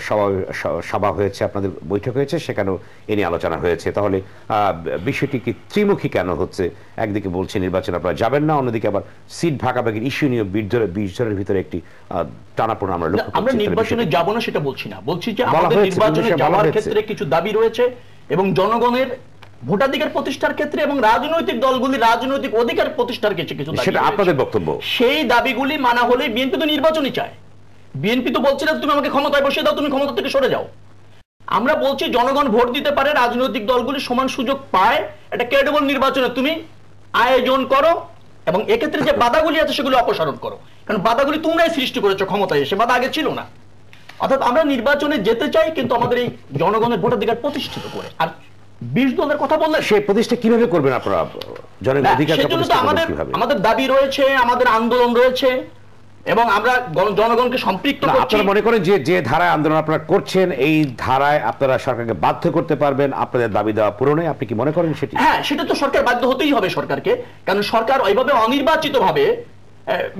সভা সভা হয়েছে আপনাদের বৈঠক হয়েছে সেখানেও এ নিয়ে আলোচনা হয়েছে। তাহলে বিষয়টি কি ত্রিমুখী কেন হচ্ছে? একদিকে বলছে নির্বাচন আপনারা যাবেন না অন্যদিকে আবার সিট ভাগাভাগির ইস্যু নিয়ে বিজয়ের বিজয়ের ভিতরে একটি আহ, টানাপোড়েন আমরা লক্ষ্য আমরা নির্বাচনে যাব না সেটা বলছি না। বলছি যে আমাদের নির্বাচনে যাওয়ার ক্ষেত্রে কিছু দাবি রয়েছে এবং জনগণের ভোটাধিকার প্রতিষ্ঠার ক্ষেত্রে এবং রাজনৈতিক দলগুলি রাজনৈতিক অধিকার প্রতিষ্ঠার ক্ষেত্রে কিছু সেটা আপনাদের বক্তব্য। সেই দাবিগুলি মানা হলে বিএনপি তো নির্বাচনই চায়। বিএনপি তো বলছে না তুমি আমাকে ক্ষমতায় বসিয়ে দাও তুমি ক্ষমতা থেকে সরে যাও। আমরা বলছি জনগণ ভোট দিতে পারে রাজনৈতিক দলগুলি সমান সুযোগ পায়। একটা ক্রেডিবল নির্বাচনে তুমি আয়োজন করো এবং এক্ষেত্রে যে বাধাগুলি আছে সেগুলো অপসারণ করো। কারণ বাধাগুলি তোমরাই সৃষ্টি করেছ ক্ষমতায় এসে বাধা আগে ছিল না। অর্থাৎ আমরা নির্বাচনে যেতে চাই কিন্তু আমাদের এই জনগণের ভোটাধিকার প্রতিষ্ঠিত করে। আর বিশ দলের কথা বললেন সেই প্রতিষ্ঠা কীভাবে করবেন আপনারা? আমাদের আমাদের দাবি রয়েছে আমাদের আন্দোলন রয়েছে এবং আমরা জনগণকে সম্পৃক্ত আপনারা মনে করেন যে যে ধারায় আন্দোলন আপনারা করছেন এই ধারায় আপনারা সরকারকে বাধ্য করতে পারবেন আপনাদের দাবি দেওয়া পূরণে আপনি কি মনে করেন সেটি? হ্যাঁ সেটা তো সরকার বাধ্য হতেই হবে সরকারকে কারণ সরকার ওইভাবে অনির্বাচিত ভাবে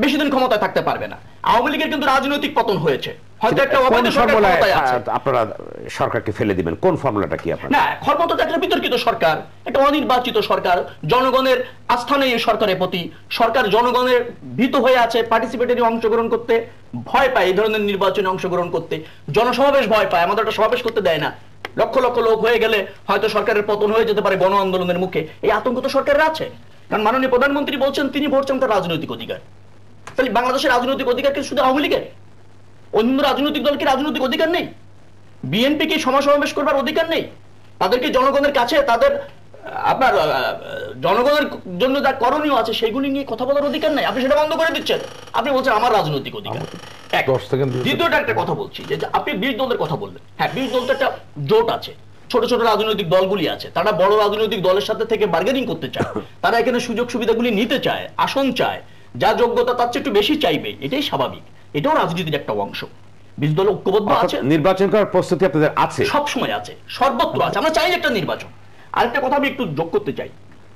বেশি দিন ক্ষমতায় থাকতে পারবে না। আওয়ামী লীগের কিন্তু রাজনৈতিক পতন হয়েছে। হয়তো একটা অবৈধ সরকার ফর্মুলায় ক্ষমতায় আছে। আহ, আপনারা সরকারকে ফেলে দিবেন। কোন ফর্মুলাটা কি আপনার? না ক্ষমতা তো একটা বিতর্কিত সরকার একটা অনির্বাচিত সরকার। জনগণের আস্থা নেই এই সরকারের প্রতি। সরকার জনগণের ভীত হয়ে আছে পার্টিসিপেটরি অংশগ্রহণ করতে ভয় পায় এই ধরনের নির্বাচনে অংশগ্রহণ করতে। জনসমাবেশ ভয় পায় আমাদের একটা সমাবেশ করতে দেয় না। লক্ষ লক্ষ লোক হয়ে গেলে হয়তো সরকারের পতন হয়ে যেতে পারে গণ আন্দোলনের মুখে। এই আতঙ্ক তো সরকারের আছে। কারণ মাননীয় প্রধানমন্ত্রী বলছেন তিনি ভোট চান তার রাজনৈতিক অধিকার। তাহলে বাংলাদেশের রাজনৈতিক অধিকার কি শুধু আওয়ামী লীগের? অন্য রাজনৈতিক দল কি রাজনৈতিক অধিকার নেই। বিএনপি কি সমাবেশ করবার অধিকার নেই। তাদেরকে জনগণের কাছে তাদের আপনার জনগণের জন্য যা করণীয় আছে সেগুলি নিয়ে কথা বলার অধিকার নেই। আপনি সেটা বন্ধ করে দিচ্ছেন। আপনি বলছেন আমার রাজনৈতিক অধিকার। এক। দ্বিতীয়টা একটা কথা বলছি যে যে আপনি বিশ দলের কথা বললেন। হ্যাঁ বিশ দল তো একটা জোট আছে। ছোট ছোট রাজনৈতিক দলগুলি আছে। তারা বড় রাজনৈতিক দলের সাথে থেকে বার্গেনিং করতে চায়। তারা এখানে সুযোগ সুবিধাগুলি নিতে চায় আসন চায়। যা যোগ্যতা তার চেয়ে একটু বেশি চাইবে। এটাই স্বাভাবিক। এটাও রাজনীতির একটা অংশ। বিশ দল ঐক্যবদ্ধ আছে? নির্বাচন করার প্রস্তুতি আপনাদের আছে। সব সময় আছে সর্বত্র আছে। আমরা চাই একটা নির্বাচন। আরেকটা কথা আমি একটু যোগ করতে চাই।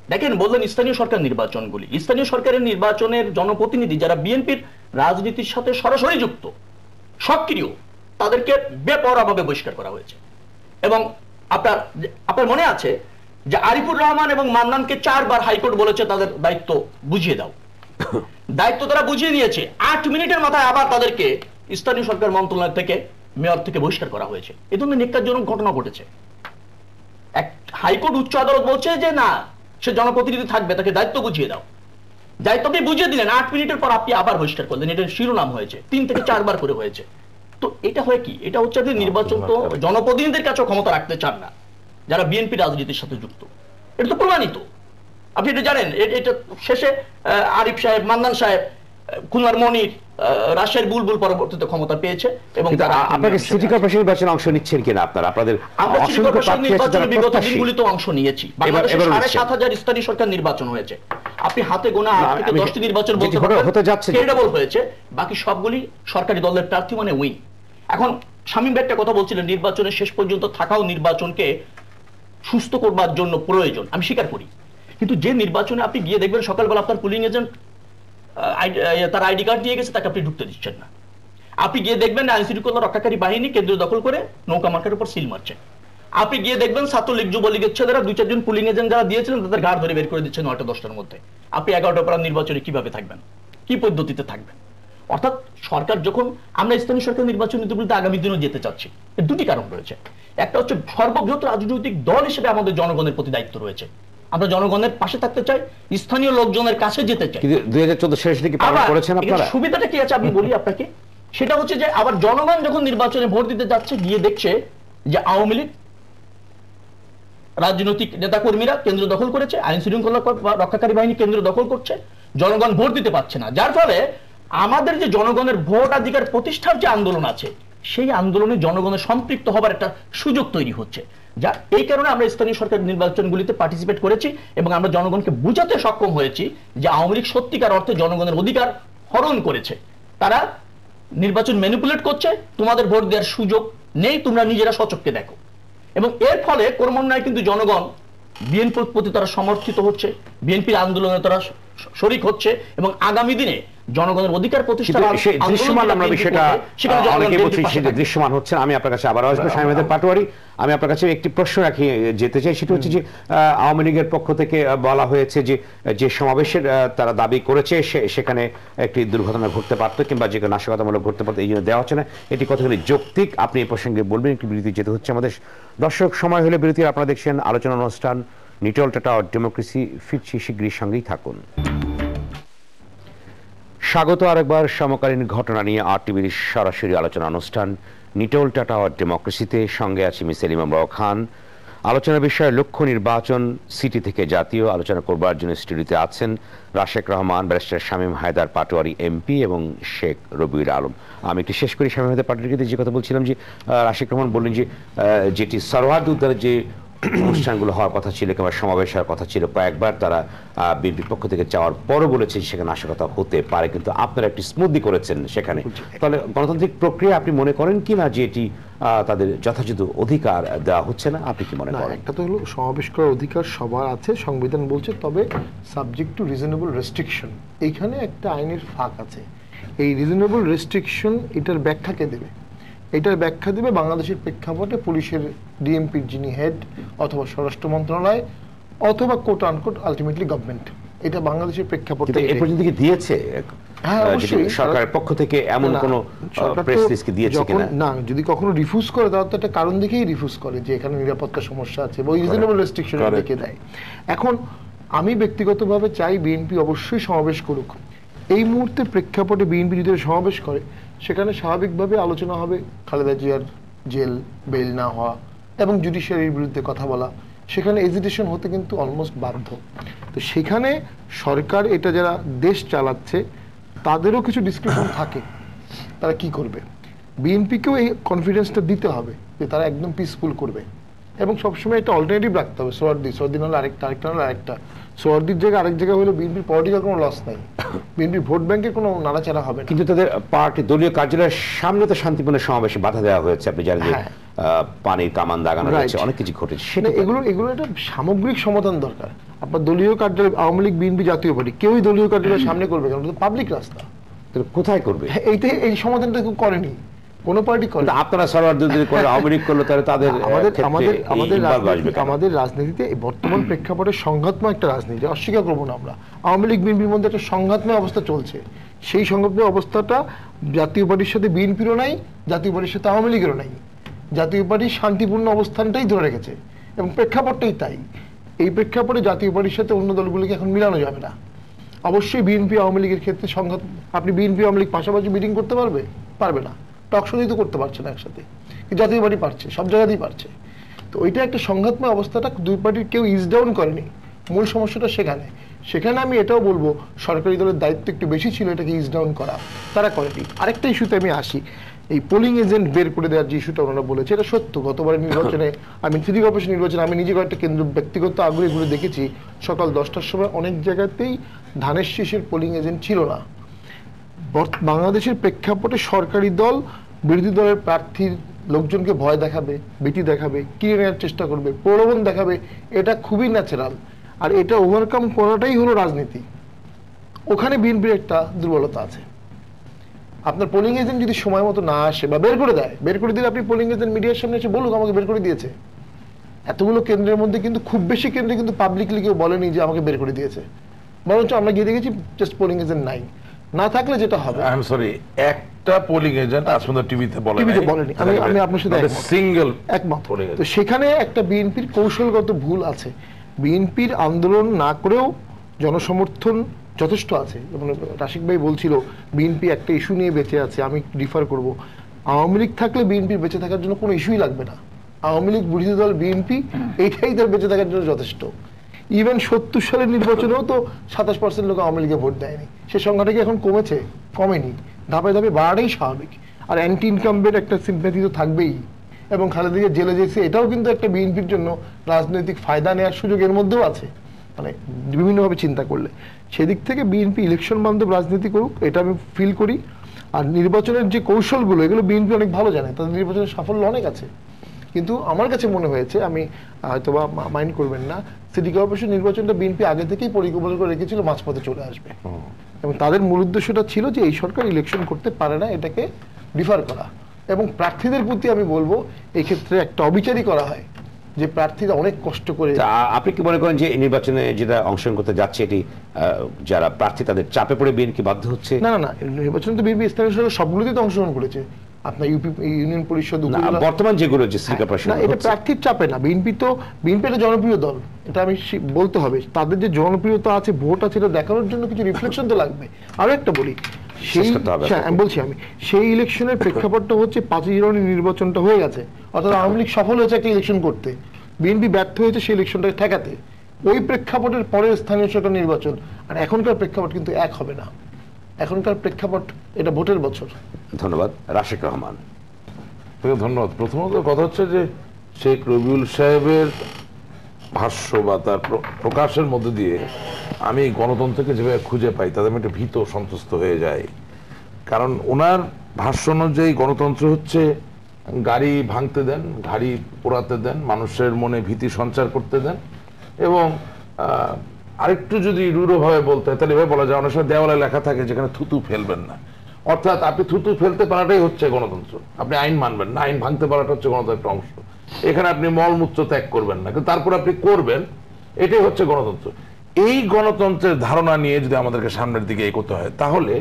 দেখেন বললেন স্থানীয় সরকার নির্বাচনগুলি। স্থানীয় সরকারের নির্বাচনের জনপ্রতিনিধি যারা বিএনপির রাজনীতির সাথে সরাসরি যুক্ত সক্রিয় তাদেরকে বেপরোয়াভাবে বহিষ্কার করা হয়েছে। এবং আপনার আপনার মনে আছে যে আরিফুর রহমান এবং মান্নানকে চারবার হাইকোর্ট বলেছে তাদের দায়িত্ব বুঝিয়ে দাও। দায়িত্ব তারা বুঝিয়ে নিয়েছে। আট মিনিটের মাথায় আবার তাদেরকে স্থানীয় সরকার মন্ত্রণালয় থেকে, মেয়র থেকে বহিষ্কার করা হয়েছে। এ ধরনের নিকাজজনক ঘটনা ঘটেছে। এক হাইকোর্ট উচ্চ আদালত বলছে যে, না, সে জনপ্রতিনিধি থাকবে, তাকে দায়িত্ব বুঝিয়ে দাও। দায়িত্ব আপনি বুঝিয়ে দিলেন, আট মিনিটের পর আপনি আবার বহিষ্কার করলেন। এটা শিরোনাম হয়েছে, তিন থেকে চারবার করে হয়েছে। তো এটা হয় কি? এটা হচ্ছে আপনি নির্বাচন তো জনপ্রতিনিধিদের কাছেও ক্ষমতা রাখতে চান না, যারা বিএনপি রাজনীতির সাথে যুক্ত। এটা তো প্রমাণিত। আপনি এটা জানেন এটা শেষে আরিফ সাহেব মান্নান সাহেব খুলনার মনির রাজশাহীর বুলবুল পরবর্তীতে ক্ষমতা পেয়েছে এবং আপনাকে সিটি কর্পোরেশন নির্বাচনে অংশ নিচ্ছেন কিনা আপনারা? আপনাদের বিগত দিনগুলিতে অংশ নিয়েছি। সাড়ে সাত হাজার স্থানীয় সরকার নির্বাচন হয়েছে। আপনি হাতে গোনা থেকে দশটি নির্বাচন বলতে হতে- যাচ্ছে। হয়েছে। বাকি সবগুলি সরকারি দলের প্রার্থী মানে উইন এখন শামীম ভাই একটা কথা বলছিলেন নির্বাচনের শেষ পর্যন্ত থাকাও নির্বাচনকে সুস্থ করবার জন্য প্রয়োজন। আমি স্বীকার করি। কিন্তু যে নির্বাচনে আপনি গিয়ে দেখবেন সকালবেলা আপনার পুলিং এজেন্ট তার আইডি কার্ড দিয়ে গেছে, তাকে আপনি ঢুকতে দিচ্ছেন না। আপনি গিয়ে দেখবেন আইন শৃঙ্খলা রক্ষাকারী বাহিনী কেন্দ্র দখল করে নৌকা মার্কের উপর সিল মারছে। আপনি গিয়ে দেখবেন ছাত্রলীগ, যুবলীগের ছেলেরা দুই, চারজন পুলিং এজেন্ট যারা দিয়েছিলেন, তাদের ঘাড় ধরে বের করে দিচ্ছে নয়টা, দশটার মধ্যে। আপনি এগারোটা পর নির্বাচনে কীভাবে থাকবেন? কি পদ্ধতিতে থাকবেন? অর্থাৎ সরকার যখন, আমরা স্থানীয় সরকার নির্বাচন নিতে বলতে আগামী দিনেও যেতে চাচ্ছি। এর দুটি কারণ রয়েছে। একটা হচ্ছে সর্ববৃহৎ রাজনৈতিক দল হিসেবে আমাদের জনগণের প্রতি দায়িত্ব রয়েছে। আমরা জনগণের পাশে থাকতে চাই স্থানীয় লোকজনের কাছে যেতে চাই। দুই হাজার চোদ্দ শেষ দিকে করেছেন আপনারা? সুবিধাটা কি আছে? আমি বলি আপনাকে। সেটা হচ্ছে যে আবার জনগণ যখন নির্বাচনে ভোট দিতে যাচ্ছে গিয়ে দেখছে যে আওয়ামী লীগ রাজনৈতিক নেতাকর্মীরা কেন্দ্র দখল করেছে আইন শৃঙ্খলা রক্ষাকারী বাহিনী কেন্দ্র দখল করছে জনগণ ভোট দিতে পারছে না। যার ফলে আমাদের যে জনগণের ভোট ভোটাধিকার প্রতিষ্ঠার যে আন্দোলন আছে সেই আন্দোলনে জনগণের সম্পৃক্ত হবার একটা সুযোগ তৈরি হচ্ছে। যা এই কারণে আমরা স্থানীয় সরকার নির্বাচনগুলিতে পার্টিসিপেট করেছি এবং আমরা জনগণকে বুঝাতে সক্ষম হয়েছি যে আওয়ামী লীগ সত্যিকার অর্থে জনগণের অধিকার হরণ করেছে। তারা নির্বাচন ম্যানিপুলেট করছে, তোমাদের ভোট দেওয়ার সুযোগ নেই, তোমরা নিজেরা সচককে দেখো। এবং এর ফলে ক্রমান্বয়ে কিন্তু জনগণ বিএনপির প্রতি তারা সমর্থিত হচ্ছে বিএনপির আন্দোলনে তারা শরিক হচ্ছে এবং আগামী দিনে জনগণের অধিকার প্রতিষ্ঠার কিন্তু দৃশ্যমান আমরা বিষয়টা করবে, সেখানে আহ, জনগণ অনেকে বলছি সেটা দৃশ্যমান হচ্ছে আমি আপনার কাছে আবার আসব স্বামী পাটোয়ারি। আমি আপনার কাছে একটি প্রশ্ন রাখি যেতে চাই সেটা হচ্ছে যে আওয়ামী লীগের পক্ষ থেকে বলা হয়েছে যে যে সমাবেশের তারা দাবি করেছে সেখানে একটি দুর্ঘটনা ঘটতে পারতো কিংবা যে নাশকতামূলক ঘটতে পারতো এই জন্য দেওয়া হচ্ছে না। এটি কতখানি যৌক্তিক আপনি এই প্রসঙ্গে বলবেন একটি বিরতি যেতে হচ্ছে আমাদের। দর্শক সময় হলে বিরতি আপনারা দেখছেন আলোচনা অনুষ্ঠান নিটল টাটা ডেমোক্রেসি ফিরছি শীঘ্রই সঙ্গেই থাকুন। স্বাগত আরেকবার সমকালীন ঘটনা নিয়ে আর টিভির সরাসরি আলোচনা অনুষ্ঠান। নিটোল টাটা ডেমোক্রেসিতে সঙ্গে আছে মিস আমরাও খান। আলোচনার বিষয়ে লক্ষ্য নির্বাচন, সিটি থেকে জাতীয় আলোচনা করবার জন্য স্টুডিওতে আছেন রাশেক রহমান, ব্যারিস্টার শামীম হায়দার পাটোয়ারি এমপি এবং শেখ রবিউল আলম। আমি একটু শেষ করি, শামীম হায়দার পাটোয়ারিকে যে কথা বলছিলাম যে রাশেক রহমান বললেন যে যেটি সরওয়ার্দ উদ্যানের যে অনুষ্ঠানগুলো হওয়ার কথা ছিল কিংবা সমাবেশ হওয়ার কথা ছিল। কয়েকবার তারা বিএনপির পক্ষ থেকে চাওয়ার পরও বলেছেন সেখানে আসার কথা হতে পারে কিন্তু আপনারা একটি স্মুদি করেছেন সেখানে। তাহলে গণতান্ত্রিক প্রক্রিয়া আপনি মনে করেন কি না যে এটি তাদের যথাযথ অধিকার দেওয়া হচ্ছে না? আপনি কি মনে করেন? একটা তো হলো সমাবেশ করার অধিকার সবার আছে সংবিধান বলছে তবে সাবজেক্ট টু রিজনেবল রেস্ট্রিকশন এইখানে একটা আইনের ফাঁক আছে। এই রিজনেবল রেস্ট্রিকশন এটার ব্যাখ্যা কে দেবে? এটার ব্যাখ্যা দেবে বাংলাদেশের প্রেক্ষাপটে পুলিশের ডিএমপির যিনি হেড অথবা স্বরাষ্ট্র মন্ত্রণালয় অথবা কোট আনকোট আলটিমেটলি গভর্নমেন্ট এটা বাংলাদেশের প্রেক্ষাপটে এ পর্যন্ত কি দিয়েছে? হ্যাঁ, অবশ্যই। সরকারের পক্ষ থেকে এমন না, কোনো প্রেস রিলিজ কি দিয়েছে কিনা? না যদি কখনো রিফিউজ করে তাহলে তো একটা কারণ দেখেই রিফিউজ করে যে এখানে নিরাপত্তা সমস্যা আছে বা রিজনেবল রেস্ট্রিকশন দেখে দেয়। এখন আমি ব্যক্তিগতভাবে চাই বিএনপি অবশ্যই সমাবেশ করুক। এই মুহূর্তে প্রেক্ষাপটে বিএনপি যদি সমাবেশ করে সেখানে স্বাভাবিকভাবে আলোচনা হবে খালেদা জিয়ার জেল বেল না হওয়া এবং জুডিশিয়ারির বিরুদ্ধে কথা বলা। সেখানে এজিটেশন হতে কিন্তু অলমোস্ট বাধ্য। তো সেখানে সরকার এটা যারা দেশ চালাচ্ছে তাদেরও কিছু ডিসক্রিপশন থাকে। তারা কি করবে? বিএনপিকেও এই কনফিডেন্সটা দিতে হবে যে তারা একদম পিসফুল করবে। এবং সবসময় একটা অল্টারনেটিভ রাখতে হবে। সোয়ার্দি সোয়ার্দি হলে আরেকটা আরেকটা হলে আরেকটা। সোয়ার্দির জায়গায় আরেক জায়গায় হলে বিএনপির পলিটিক্যাল কোনো লস নাই। বিএনপির ভোট ব্যাংকের কোনো নাড়াচাড়া হবে কিন্তু তাদের পার্টি দলীয় কার্যালয়ের সামনে তো শান্তিপূর্ণ সমাবেশে বাধা দেওয়া হয়েছে। আপনি জানেন যে হ্যাঁ। আহ, পানির কামান দাগানো. হয়েছে অনেক কিছু ঘটেছে। সেটা এগুলো এগুলো একটা সামগ্রিক সমাধান দরকার। আপনার দলীয় কার্যালয় আওয়ামী লীগ বিএনপি জাতীয় পার্টি কেউই দলীয় কার্যালয়ের সামনে করবে কারণ পাবলিক রাস্তা। তাহলে কোথায় করবে? হ্যাঁ, এইটাই এই সমাধানটা কেউ করেনি। কোনো পার্টি করে আপনারা সরকার যদি করে আওয়ামী লীগ করল তাহলে তাদের আমাদের আমাদের আমাদের রাজনীতি- আমাদের রাজনীতিতে বর্তমান প্রেক্ষাপটে সংঘাতময় একটা রাজনীতি অস্বীকার করব না আমরা। আওয়ামী লীগ বিএনপির মধ্যে একটা সংঘাতময় অবস্থা চলছে। সেই সংঘাতময় অবস্থাটা জাতীয় পার্টির সাথে বিএনপিরও নাই জাতীয় পার্টির সাথে আওয়ামী লীগেরও নাই। জাতীয় পার্টি শান্তিপূর্ণ অবস্থানটাই ধরে রেখেছে এবং প্রেক্ষাপটটাই তাই। এই প্রেক্ষাপটে জাতীয় পার্টির সাথে অন্য দলগুলোকে এখন মিলানো যাবে না। অবশ্যই বিএনপি আওয়ামী লীগের ক্ষেত্রে সংঘাত আপনি বিএনপি আওয়ামী লীগ পাশাপাশি মিটিং করতে পারবে? পারবে না। টকশোই তো করতে পারছে না একসাথে। জাতীয় পার্টি পারছে সব জায়গাতেই পারছে। তো ওইটা একটা সংঘাতময় অবস্থাটা দুই পার্টির কেউ ইজ ডাউন করেনি। মূল সমস্যাটা সেখানে। সেখানে আমি এটাও বলব সরকারি দলের দায়িত্ব একটু বেশি ছিল এটাকে ইজ ডাউন করা। তারা করেনি। আরেকটা ইস্যুতে আমি আসি। এই পোলিং এজেন্ট বের করে দেওয়ার যে ইস্যুটা ওনারা বলেছে এটা সত্য। গতবারের নির্বাচনে আমি সিটি কর্পোরেশন নির্বাচনে আমি নিজে কয়েকটা কেন্দ্র ব্যক্তিগত আগ্রহে ঘুরে দেখেছি। সকাল দশটার সময় অনেক জায়গাতেই ধানের শীষের পোলিং এজেন্ট ছিল না। বাংলাদেশের প্রেক্ষাপটে সরকারি দল, বিরোধী দলের প্রার্থীর লোকজনকে ভয় দেখাবে বেটি দেখাবে কিনে নেওয়ার চেষ্টা করবে, প্রলোভন দেখাবে, এটা খুবই ন্যাচারাল আর এটা ওভারকাম করাটাই হলো রাজনীতি। ওখানে বিএনপির একটা দুর্বলতা আছে। আপনার পোলিং এজেন্ট যদি সময় মতো না আসে বা বের করে দেয়, বের করে দিলে আপনি পোলিং এজেন্ট মিডিয়ার সামনে এসে বলুক, আমাকে বের করে দিয়েছে। এতগুলো কেন্দ্রের মধ্যে কিন্তু খুব বেশি কেন্দ্রে কিন্তু পাবলিকলি কেউ বলেনি যে আমাকে বের করে দিয়েছে। বরঞ্চ আমরা গিয়ে দেখেছি জাস্ট পোলিং এজেন্ট নাই। না থাকলে যেটা হবে। আই এম সরি একটা পোলিং এজেন্ট আজ টিভিতে বলে টিভিতে বলেনি। আমি- আমি আপনার সাথে। সিঙ্গেল একমত। তো সেখানে একটা বিএনপির কৌশলগত ভুল আছে। বিএনপির আন্দোলন না করেও জনসমর্থন যথেষ্ট আছে। যেমন রাশিক ভাই বলছিল বিএনপি একটা ইস্যু নিয়ে বেঁচে আছে আমি রিফার করব। আওয়ামী লীগ থাকলে বিএনপির বেঁচে থাকার জন্য কোনো ইস্যুই লাগবে না। আওয়ামী লীগ বিরোধী দল বিএনপি এইটাই তার বেঁচে থাকার জন্য যথেষ্ট। ইভেন সত্তর সালের নির্বাচনেও তো সাতাশ পার্সেন্ট লোক আওয়ামী লীগে ভোট দেয়নি। সে সংখ্যাটা কি এখন কমেছে? কমেনি। ধাপে ধাপে বাড়াটাই স্বাভাবিক। আর অ্যান্টি ইনকামবের একটা সিম্প্যাথি তো থাকবেই। এবং খালেদা জিয়া জেলে যেছে এটাও কিন্তু একটা বিএনপির জন্য রাজনৈতিক ফায়দা নেওয়ার সুযোগ এর মধ্যেও আছে। মানে বিভিন্নভাবে চিন্তা করলে। সেদিক থেকে বিএনপি ইলেকশন বান্ধব রাজনীতি করুক, এটা আমি ফিল করি। আর নির্বাচনের যে কৌশলগুলো, এগুলো বিএনপি অনেক ভালো জানে। তাদের নির্বাচনের সাফল্য অনেক আছে। কিন্তু আমার কাছে মনে হয়েছে, আমি হয়তো বা মাইন্ড করবেন না সিটি কর্পোরেশন নির্বাচনটা বিএনপি আগে থেকেই পরিকল্পনা করে রেখেছিল মাঝপথে চলে আসবে। এবং তাদের মূল উদ্দেশ্যটা ছিল যে এই সরকার ইলেকশন করতে পারে না এটাকে ডিফার করা। এবং প্রার্থীদের প্রতি আমি বলব এই ক্ষেত্রে একটা অবিচারই করা হয় যে প্রার্থীরা অনেক কষ্ট করে আপনি কি মনে করেন যে নির্বাচনে যেটা অংশগ্রহণ করতে যাচ্ছে এটি আহ, যারা প্রার্থী তাদের চাপে পড়ে বিএনপি বাধ্য হচ্ছে? না না না নির্বাচনে তো বিএনপি স্থানীয় সরকার সবগুলোতেই তো অংশগ্রহণ করেছে। আপনার ইউপি ইউনিয়ন পরিষদ বর্তমান যেগুলো যে সিটি কর্পোরেশন এটা প্রার্থীর চাপে না বিএনপি তো বিএনপি একটা জনপ্রিয় দল এটা আমি বলতে হবে। তাদের যে জনপ্রিয়তা আছে ভোট আছে এটা দেখানোর জন্য কিছু রিফ্লেকশন তো লাগবে। আরও একটা বলি সেই হ্যাঁ, আমি বলছি আমি সেই ইলেকশনের প্রেক্ষাপটটা হচ্ছে পাঁচই জানুয়ারি নির্বাচনটা হয়ে গেছে অর্থাৎ আওয়ামী লীগ সফল হয়েছে একটা ইলেকশন করতে। বিএনপি ব্যর্থ হয়েছে সেই ইলেকশনটাকে ঠেকাতে। ওই প্রেক্ষাপটের পরের স্থানীয় সরকার নির্বাচন আর এখনকার প্রেক্ষাপট কিন্তু এক হবে না। এখনকার প্রেক্ষাপট এটা ভোটের বছর। ধন্যবাদ। রাশেক রহমান। আপনাকে ধন্যবাদ। প্রথমত কথা হচ্ছে যে শেখ রবিউল সাহেবের ভাষ্য বা তার প্রকাশের মধ্যে দিয়ে আমি গণতন্ত্রকে যেভাবে খুঁজে পাই তাদের আমি একটা ভীত সন্তুষ্ট হয়ে যায় কারণ ওনার ভাষ্য অনুযায়ী গণতন্ত্র হচ্ছে গাড়ি ভাঙতে দেন গাড়ি পোড়াতে দেন মানুষের মনে ভীতি সঞ্চার করতে দেন এবং আহ, আরেকটু যদি রূঢ়ভাবে বলতে হয়, তাহলে এভাবে বলা যায়, অনেক সময় দেওয়ালে লেখা থাকে যেখানে থুতু ফেলবেন না। অর্থাৎ আপনি থুতু ফেলতে পারাটাই হচ্ছে গণতন্ত্র। আপনি আইন মানবেন না, আইন ভাঙতে পারাটা হচ্ছে গণতন্ত্রের অংশ। এখানে আপনি মলমূত্র ত্যাগ করবেন না, কিন্তু তারপর আপনি করবেন, এটাই হচ্ছে গণতন্ত্র। এই গণতন্ত্রের ধারণা নিয়ে যদি আমাদেরকে সামনের দিকে এগোতে হয়, তাহলে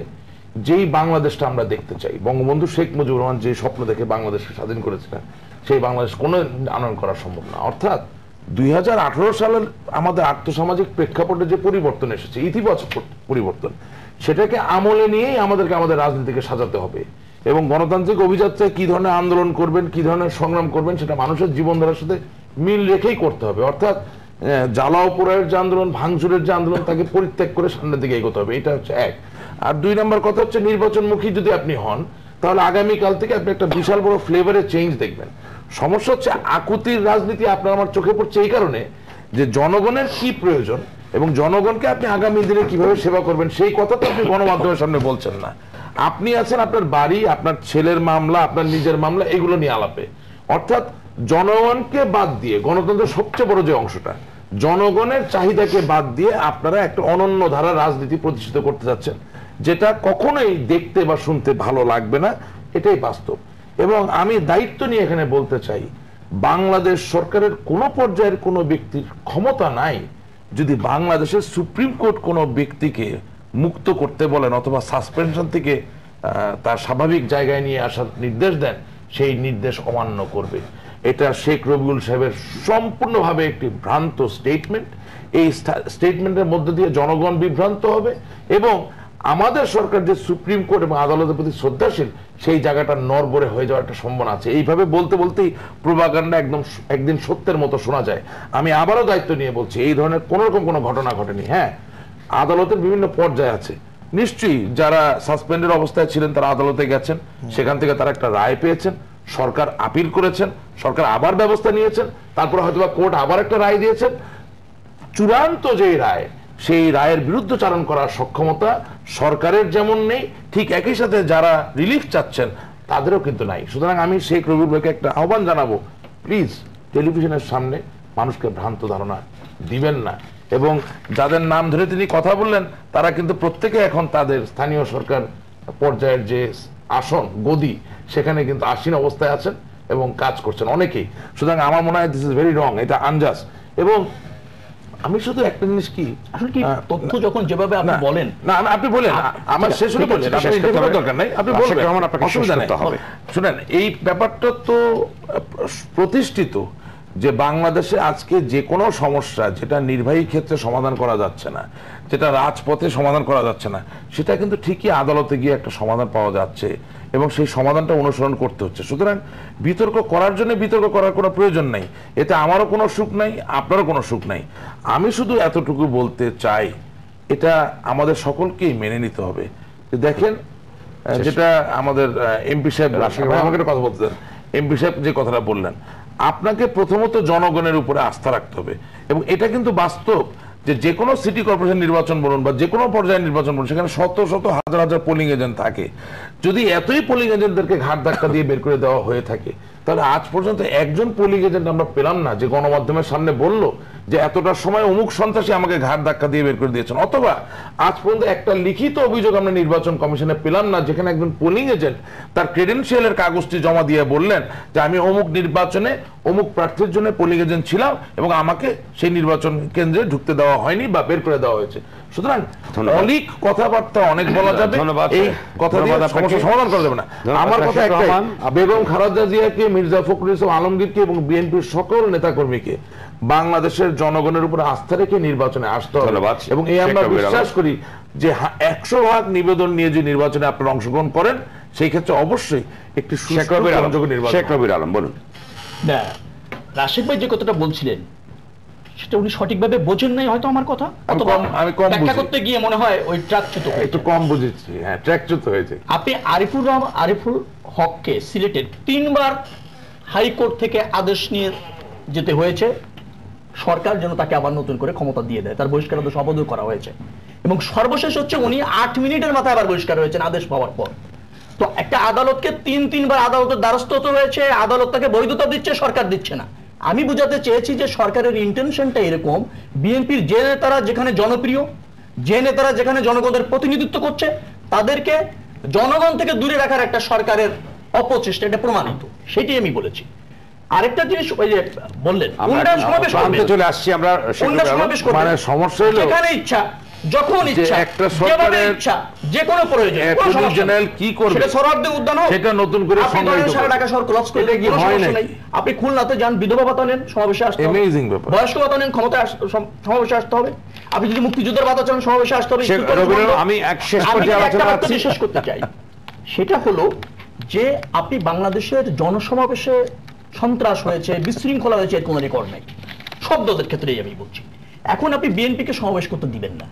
যেই বাংলাদেশটা আমরা দেখতে চাই, বঙ্গবন্ধু শেখ মুজিবুর রহমান যে স্বপ্ন দেখে বাংলাদেশকে স্বাধীন করেছিলেন, সেই বাংলাদেশ কোনো আনয়ন করা সম্ভব না। অর্থাৎ দুই হাজার আঠারো সালের আমাদের আর্থসামাজিক প্রেক্ষাপটে যে পরিবর্তন এসেছে ইতিবাচক পরিবর্তন সেটাকে আমলে নিয়েই আমাদেরকে আমাদের রাজনীতিকে সাজাতে হবে। এবং গণতান্ত্রিক অভিযাত্রায় কি ধরনের আন্দোলন করবেন কি ধরনের সংগ্রাম করবেন সেটা মানুষের জীবনধারার সাথে মিল রেখেই করতে হবে। অর্থাৎ আহ, জ্বালাও যে আন্দোলন ভাঙচুরের যে আন্দোলন তাকে পরিত্যাগ করে সামনের দিকে এগোতে হবে। এটা হচ্ছে এক। আর দুই নম্বর কথা হচ্ছে নির্বাচনমুখী যদি আপনি হন তাহলে আগামীকাল থেকে আপনি একটা বিশাল বড় ফ্লেভারের চেঞ্জ দেখবেন। সমস্যা হচ্ছে আকুতির রাজনীতি আপনার আমার চোখে পড়ছে এই কারণে যে জনগণের কি প্রয়োজন এবং জনগণকে আপনি আগামী দিনে কীভাবে সেবা করবেন, সেই কথা তো আপনি গণমাধ্যমের সামনে বলছেন না। আপনি আছেন আপনার বাড়ি, আপনার ছেলের মামলা, আপনার নিজের মামলা, এগুলো নিয়ে আলাপে। অর্থাৎ জনগণকে বাদ দিয়ে, গণতন্ত্রের সবচেয়ে বড় যে অংশটা, জনগণের চাহিদাকে বাদ দিয়ে আপনারা একটা অনন্য ধারা রাজনীতি প্রতিষ্ঠিত করতে যাচ্ছেন, যেটা কখনোই দেখতে বা শুনতে ভালো লাগবে না, এটাই বাস্তব। এবং আমি দায়িত্ব নিয়ে এখানে বলতে চাই, বাংলাদেশ সরকারের কোনো পর্যায়ের কোনো ব্যক্তির ক্ষমতা নাই যদি বাংলাদেশের সুপ্রিম কোর্ট কোনো ব্যক্তিকে মুক্ত করতে বলেন অথবা সাসপেনশন থেকে তার স্বাভাবিক জায়গায় নিয়ে আসার নির্দেশ দেন, সেই নির্দেশ অমান্য করবে। এটা শেখ রবিউল সাহেবের সম্পূর্ণভাবে একটি ভ্রান্ত স্টেটমেন্ট এই স্টেটমেন্টের মধ্যে দিয়ে জনগণ বিভ্রান্ত হবে এবং আমাদের সরকার যে সুপ্রিম কোর্ট এবং আদালতের প্রতি শ্রদ্ধাশীল, সেই জায়গাটা নরবরে হয়ে যাওয়ার একটা সম্ভাবনা আছে। এইভাবে বলতে বলতেই প্রভাকাণ্ডা একদম একদিন সত্যের মতো শোনা যায়। আমি আবারও দায়িত্ব নিয়ে বলছি, এই ধরনের কোন রকম কোনো ঘটনা ঘটেনি। হ্যাঁ আদালতের বিভিন্ন পর্যায়ে আছে। নিশ্চয়ই যারা সাসপেন্ডের অবস্থায় ছিলেন, তারা আদালতে গেছেন। সেখান থেকে তারা একটা রায় পেয়েছেন। সরকার আপিল করেছেন। সরকার আবার ব্যবস্থা নিয়েছেন। তারপর হয়তোবা কোর্ট আবার একটা রায় দিয়েছেন। চূড়ান্ত যে রায় সেই রায়ের বিরুদ্ধ চারণ করার সক্ষমতা সরকারের যেমন নেই, ঠিক একই সাথে যারা রিলিফ চাচ্ছেন, তাদেরও কিন্তু নাই। সুতরাং আমি শেখ রবিউল ভাইকে একটা আহ্বান জানাব প্লিজ টেলিভিশনের সামনে মানুষকে ভ্রান্ত ধারণা দিবেন না। এবং যাদের নাম ধরে তিনি কথা বললেন, তারা কিন্তু প্রত্যেকে এখন তাদের স্থানীয় সরকার পর্যায়ের যে আসন, গদি, সেখানে কিন্তু আসীন অবস্থায় আছেন এবং কাজ করছেন অনেকেই। সুতরাং আমার মনে হয় দিস ইজ ভেরি রং এটা আনজাস এবং আমি শুধু একটা জিনিস কি আসলে কি তথ্য যখন যেভাবে আপনি বলেন না না আপনি বলেন আমার শেষ আছে, বলেন আপনি শেষ করতে দরকার নাই আপনি বলবেন। রহমান, আপনাকে অসুবিধা নাই। হবে। শুনেন এই ব্যাপারটা তো প্রতিষ্ঠিত যে বাংলাদেশে আজকে যে কোনো সমস্যা যেটা নির্বাহী ক্ষেত্রে সমাধান করা যাচ্ছে না যেটা রাজপথে সমাধান করা যাচ্ছে না সেটা কিন্তু ঠিকই আদালতে গিয়ে একটা সমাধান পাওয়া যাচ্ছে। এবং সেই সমাধানটা অনুসরণ করতে হচ্ছে। সুতরাং বিতর্ক করার জন্য বিতর্ক করার কোনো প্রয়োজন নাই। এতে আমারও কোনো সুখ নাই আপনারও কোনো সুখ নাই। আমি শুধু এতটুকু বলতে চাই এটা আমাদের সকলকেই মেনে নিতে হবে। দেখেন যেটা আমাদের এমপি সাহেব রাশিদ আমাকে কথা বলতে দেন। এমপি সাহেব যে কথাটা বললেন আপনাকে প্রথমত জনগণের উপরে আস্থা রাখতে হবে। এবং এটা কিন্তু বাস্তব। যে যে কোনো সিটি কর্পোরেশন নির্বাচন বলুন বা যে কোনো পর্যায়ে নির্বাচন বলুন, সেখানে শত শত হাজার হাজার পোলিং এজেন্ট থাকে। যদি এতই পোলিং এজেন্টদেরকে ঘাট ধাক্কা দিয়ে বের করে দেওয়া হয়ে থাকে, তাহলে আজ পর্যন্ত একজন পোলিং এজেন্ট আমরা পেলাম না, যে গণমাধ্যমের সামনে বলল যে এতটার সময় অমুক সন্ত্রাসী আমাকে ঘাট ধাক্কা দিয়ে বের করে দিয়েছেন। অথবা আজ পর্যন্ত একটা লিখিত অভিযোগ আমরা নির্বাচন কমিশনে পেলাম না, যেখানে একজন পোলিং এজেন্ট তার ক্রেডেন্সিয়ালের কাগজটি জমা দিয়ে বললেন যে আমি অমুক নির্বাচনে অমুক প্রার্থীর জন্য পোলিং এজেন্ট ছিলাম এবং আমাকে সেই নির্বাচন কেন্দ্রে ঢুকতে দেওয়া হয়নি বা বের করে দেওয়া হয়েছে। সুতরাং। অনেক কথাবার্তা অনেক বলা যাবে। এই কথা দিয়ে সমস্যা সমাধান করা যাবে না। আমার কথা একটাই বেগম খালেদা জিয়াকে মির্জা ফখরুল ইসলাম আলমগীরকে এবং বিএনপির সকল নেতাকর্মীকে বাংলাদেশের জনগণের উপর আস্থা রেখে নির্বাচনে আসতে হবে। এবং এই আমরা বিশ্বাস করি যে একশো ভাগ নিবেদন নিয়ে যে নির্বাচনে আপনারা অংশগ্রহণ করেন সেই ক্ষেত্রে অবশ্যই একটি শেখ রবির আলম বলুন। না রাশিদ ভাই যে কথাটা বলছিলেন সেটা উনি সঠিকভাবে বোঝেন নাই হয়তো আমার কথা আমি কম- ব্যাখ্যা করতে গিয়ে মনে হয় ওই ট্রাকচ্যুত হয়েছে। একটু কম বুঝেছি হ্যাঁ ট্র্যাকচ্যুত হয়েছে। আপনি আরিফুর আরিফুল হককে সিলেটের তিনবার হাইকোর্ট থেকে আদেশ নিয়ে যেতে হয়েছে। সরকার যেন তাকে আবার নতুন করে ক্ষমতা দিয়ে দেয় তার বহিষ্কার শপথও করা হয়েছে। এবং সর্বশেষ হচ্ছে উনি আট মিনিটের মাথায় আবার বহিষ্কার হয়েছেন আদেশ পাওয়ার পর। তো একটা আদালতকে তিন তিনবার আদালতের দ্বারস্থ হয়েছে আদালত তাকে বৈধতা দিচ্ছে সরকার দিচ্ছে না। আমি বুঝাতে চেয়েছি যে সরকারের ইন্টেনশনটা এরকম বিএনপির যে নেতারা যেখানে জনপ্রিয় যে নেতারা যেখানে জনগণের প্রতিনিধিত্ব করছে তাদেরকে জনগণ থেকে দূরে রাখার একটা সরকারের অপচেষ্টা এটা প্রমাণিত। সেটি আমি বলেছি। আরেকটা জিনিস ওই যে বললেন চলে আসছি আমরা। মানে সমস্যা হলো- ইচ্ছা যখন ইচ্ছা একটা সরকারের- ইচ্ছা যে কোনো প্রয়োজন কোনো Attorney সমস্যা নেই। General কি করবে? সেটা সোহরাওয়ার্দী উদ্যান হোক। সেটা নতুন করে আপনি সারা ঢাকা শহর ক্রস করে কি হয় সমস্যা আপনি খুলনাতে যান বিধবা ভাতা নেন সমাবেশে আসতে হবে। ব্যাপার। বয়স্ক ভাতা নেন সম- সমাবেশে আসতে হবে। আপনি যদি মুক্তিযুদ্ধের ভাতা চান সমাবেশে আসতে হবে। আমি এক শেষ পর্যায়ে আলোচনা বাক্য শেষ করতে চাই সেটা হলো যে আপনি বাংলাদেশের জনসমাবেশে সন্ত্রাস হয়েছে বিশৃঙ্খলা হয়েছে এর কোনো রেকর্ড নেই। শব্দদের ক্ষেত্রেই আমি বলছি। এখন আপনি বিএনপিকে সমাবেশ করতে দিবেন না।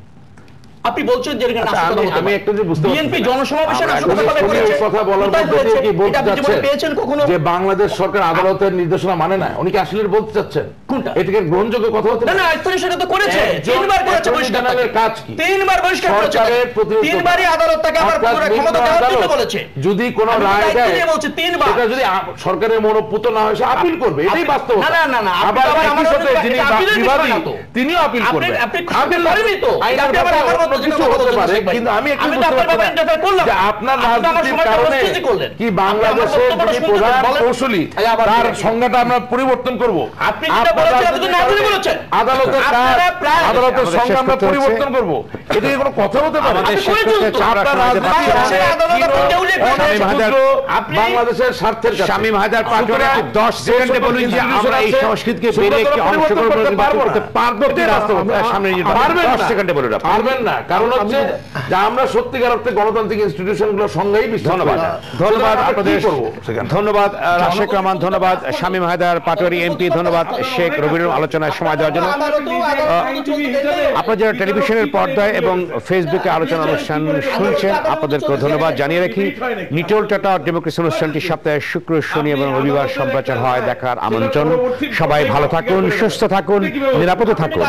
আপনি বলছেন যে আচ্ছা, আমি-। একটা যে বুঝতে বিএনপি। জনসমাবেশে নাশকতা করেছে? কথা বলার মধ্যে কি বলতে কখনো যে বাংলাদেশ সরকার আদালতের নির্দেশনা মানে না উনি কি আসলে বলতে চাচ্ছেন কোনটা? এটাকে গ্রহণযোগ্য কথা হতে না না সেটা তো করেছে তিনবার করেছে বহিষ্কার general এর তাকে। কাজ কি? তিনবার বহিষ্কার করেছে সরকারের তাকে। প্রতিনিধিত্ব তিনবারই আদালত তাকে আবার পুনরায় ক্ষমতা দেওয়ার জন্য বলেছে। যদি কোনো রায় দেয় নিয়ে তিনবার। সেটা যদি সরকারের মনোপুত না হয় সে আপিল করবে এটাই বাস্তব না, না, না, না, আবার তো আবার একই আমার সাথে যিনি এটা আপিলের বিষয় বিবাদী তিনিও আপিল করবেন। আপনি আপিল করেনই তো। আপনি আবার আমার মতো কিছু হতে পারে কিন্তু আমি একটু বুঝতে পারছি ব্যাপারে না interfere করলাম। যে আপনার আপনি তো আমার রাজনীতির কারণে কি আপনি আমার বাংলাদেশের বক্তব্যটা যিনি প্রধান কৌশলী তার সংজ্ঞাটা আমরা পরিবর্তন করব। আপনি যেটা বলেছেন, আপনি না বলেছেন। আদালতের কাজ আদালতের আমরা পরিবর্তন করব। এটা কোনো কথা হতে পারে। আমাদের আপনি শেষ করেছেন করতে তো। আমরা আপনার সময় দিতে পারছি না। রাজনীতি বাংলাদেশের আদালত অনেক আপনাকে উল্লেখ করেছে। অনেক হায়দার, ক্ষুদ্র আপনি- বাংলাদেশের স্বার্থের শামীম হায়দার পাটোয়ারি 10 সেকেন্ডে বলুন যে আমরা এই সংস্কৃতিকে বেড়ে একটি অংশগ্রহণ করতে পারব করতে পারব কি সামনে পারবেন 10 সেকেন্ডে বলুন পারবেন না। কারণ হচ্ছে যে আমরা সত্যিকার অর্থে গণতান্ত্রিক সংজ্ঞাই ধন্যবাদ। ধন্যবাদ আপনাদের। ধন্যবাদ রাশেক রহমান ধন্যবাদ শামীম হায়দার পাটোয়ারি এমপি ধন্যবাদ শেখ রবিউল আলোচনায় সময় দেওয়ার জন্য। আপনারা যারা টেলিভিশনের পর্দায় এবং ফেসবুকে আলোচনা অনুষ্ঠান শুনছেন আপনাদেরকে ধন্যবাদ জানিয়ে রাখি। নিটল টাটা ডেমোক্রেসি অনুষ্ঠানটি সপ্তাহে শুক্র, শনি এবং রবিবার সম্প্রচার হয় দেখার আমন্ত্রণ। সবাই ভালো থাকুন, সুস্থ থাকুন, নিরাপদে থাকুন।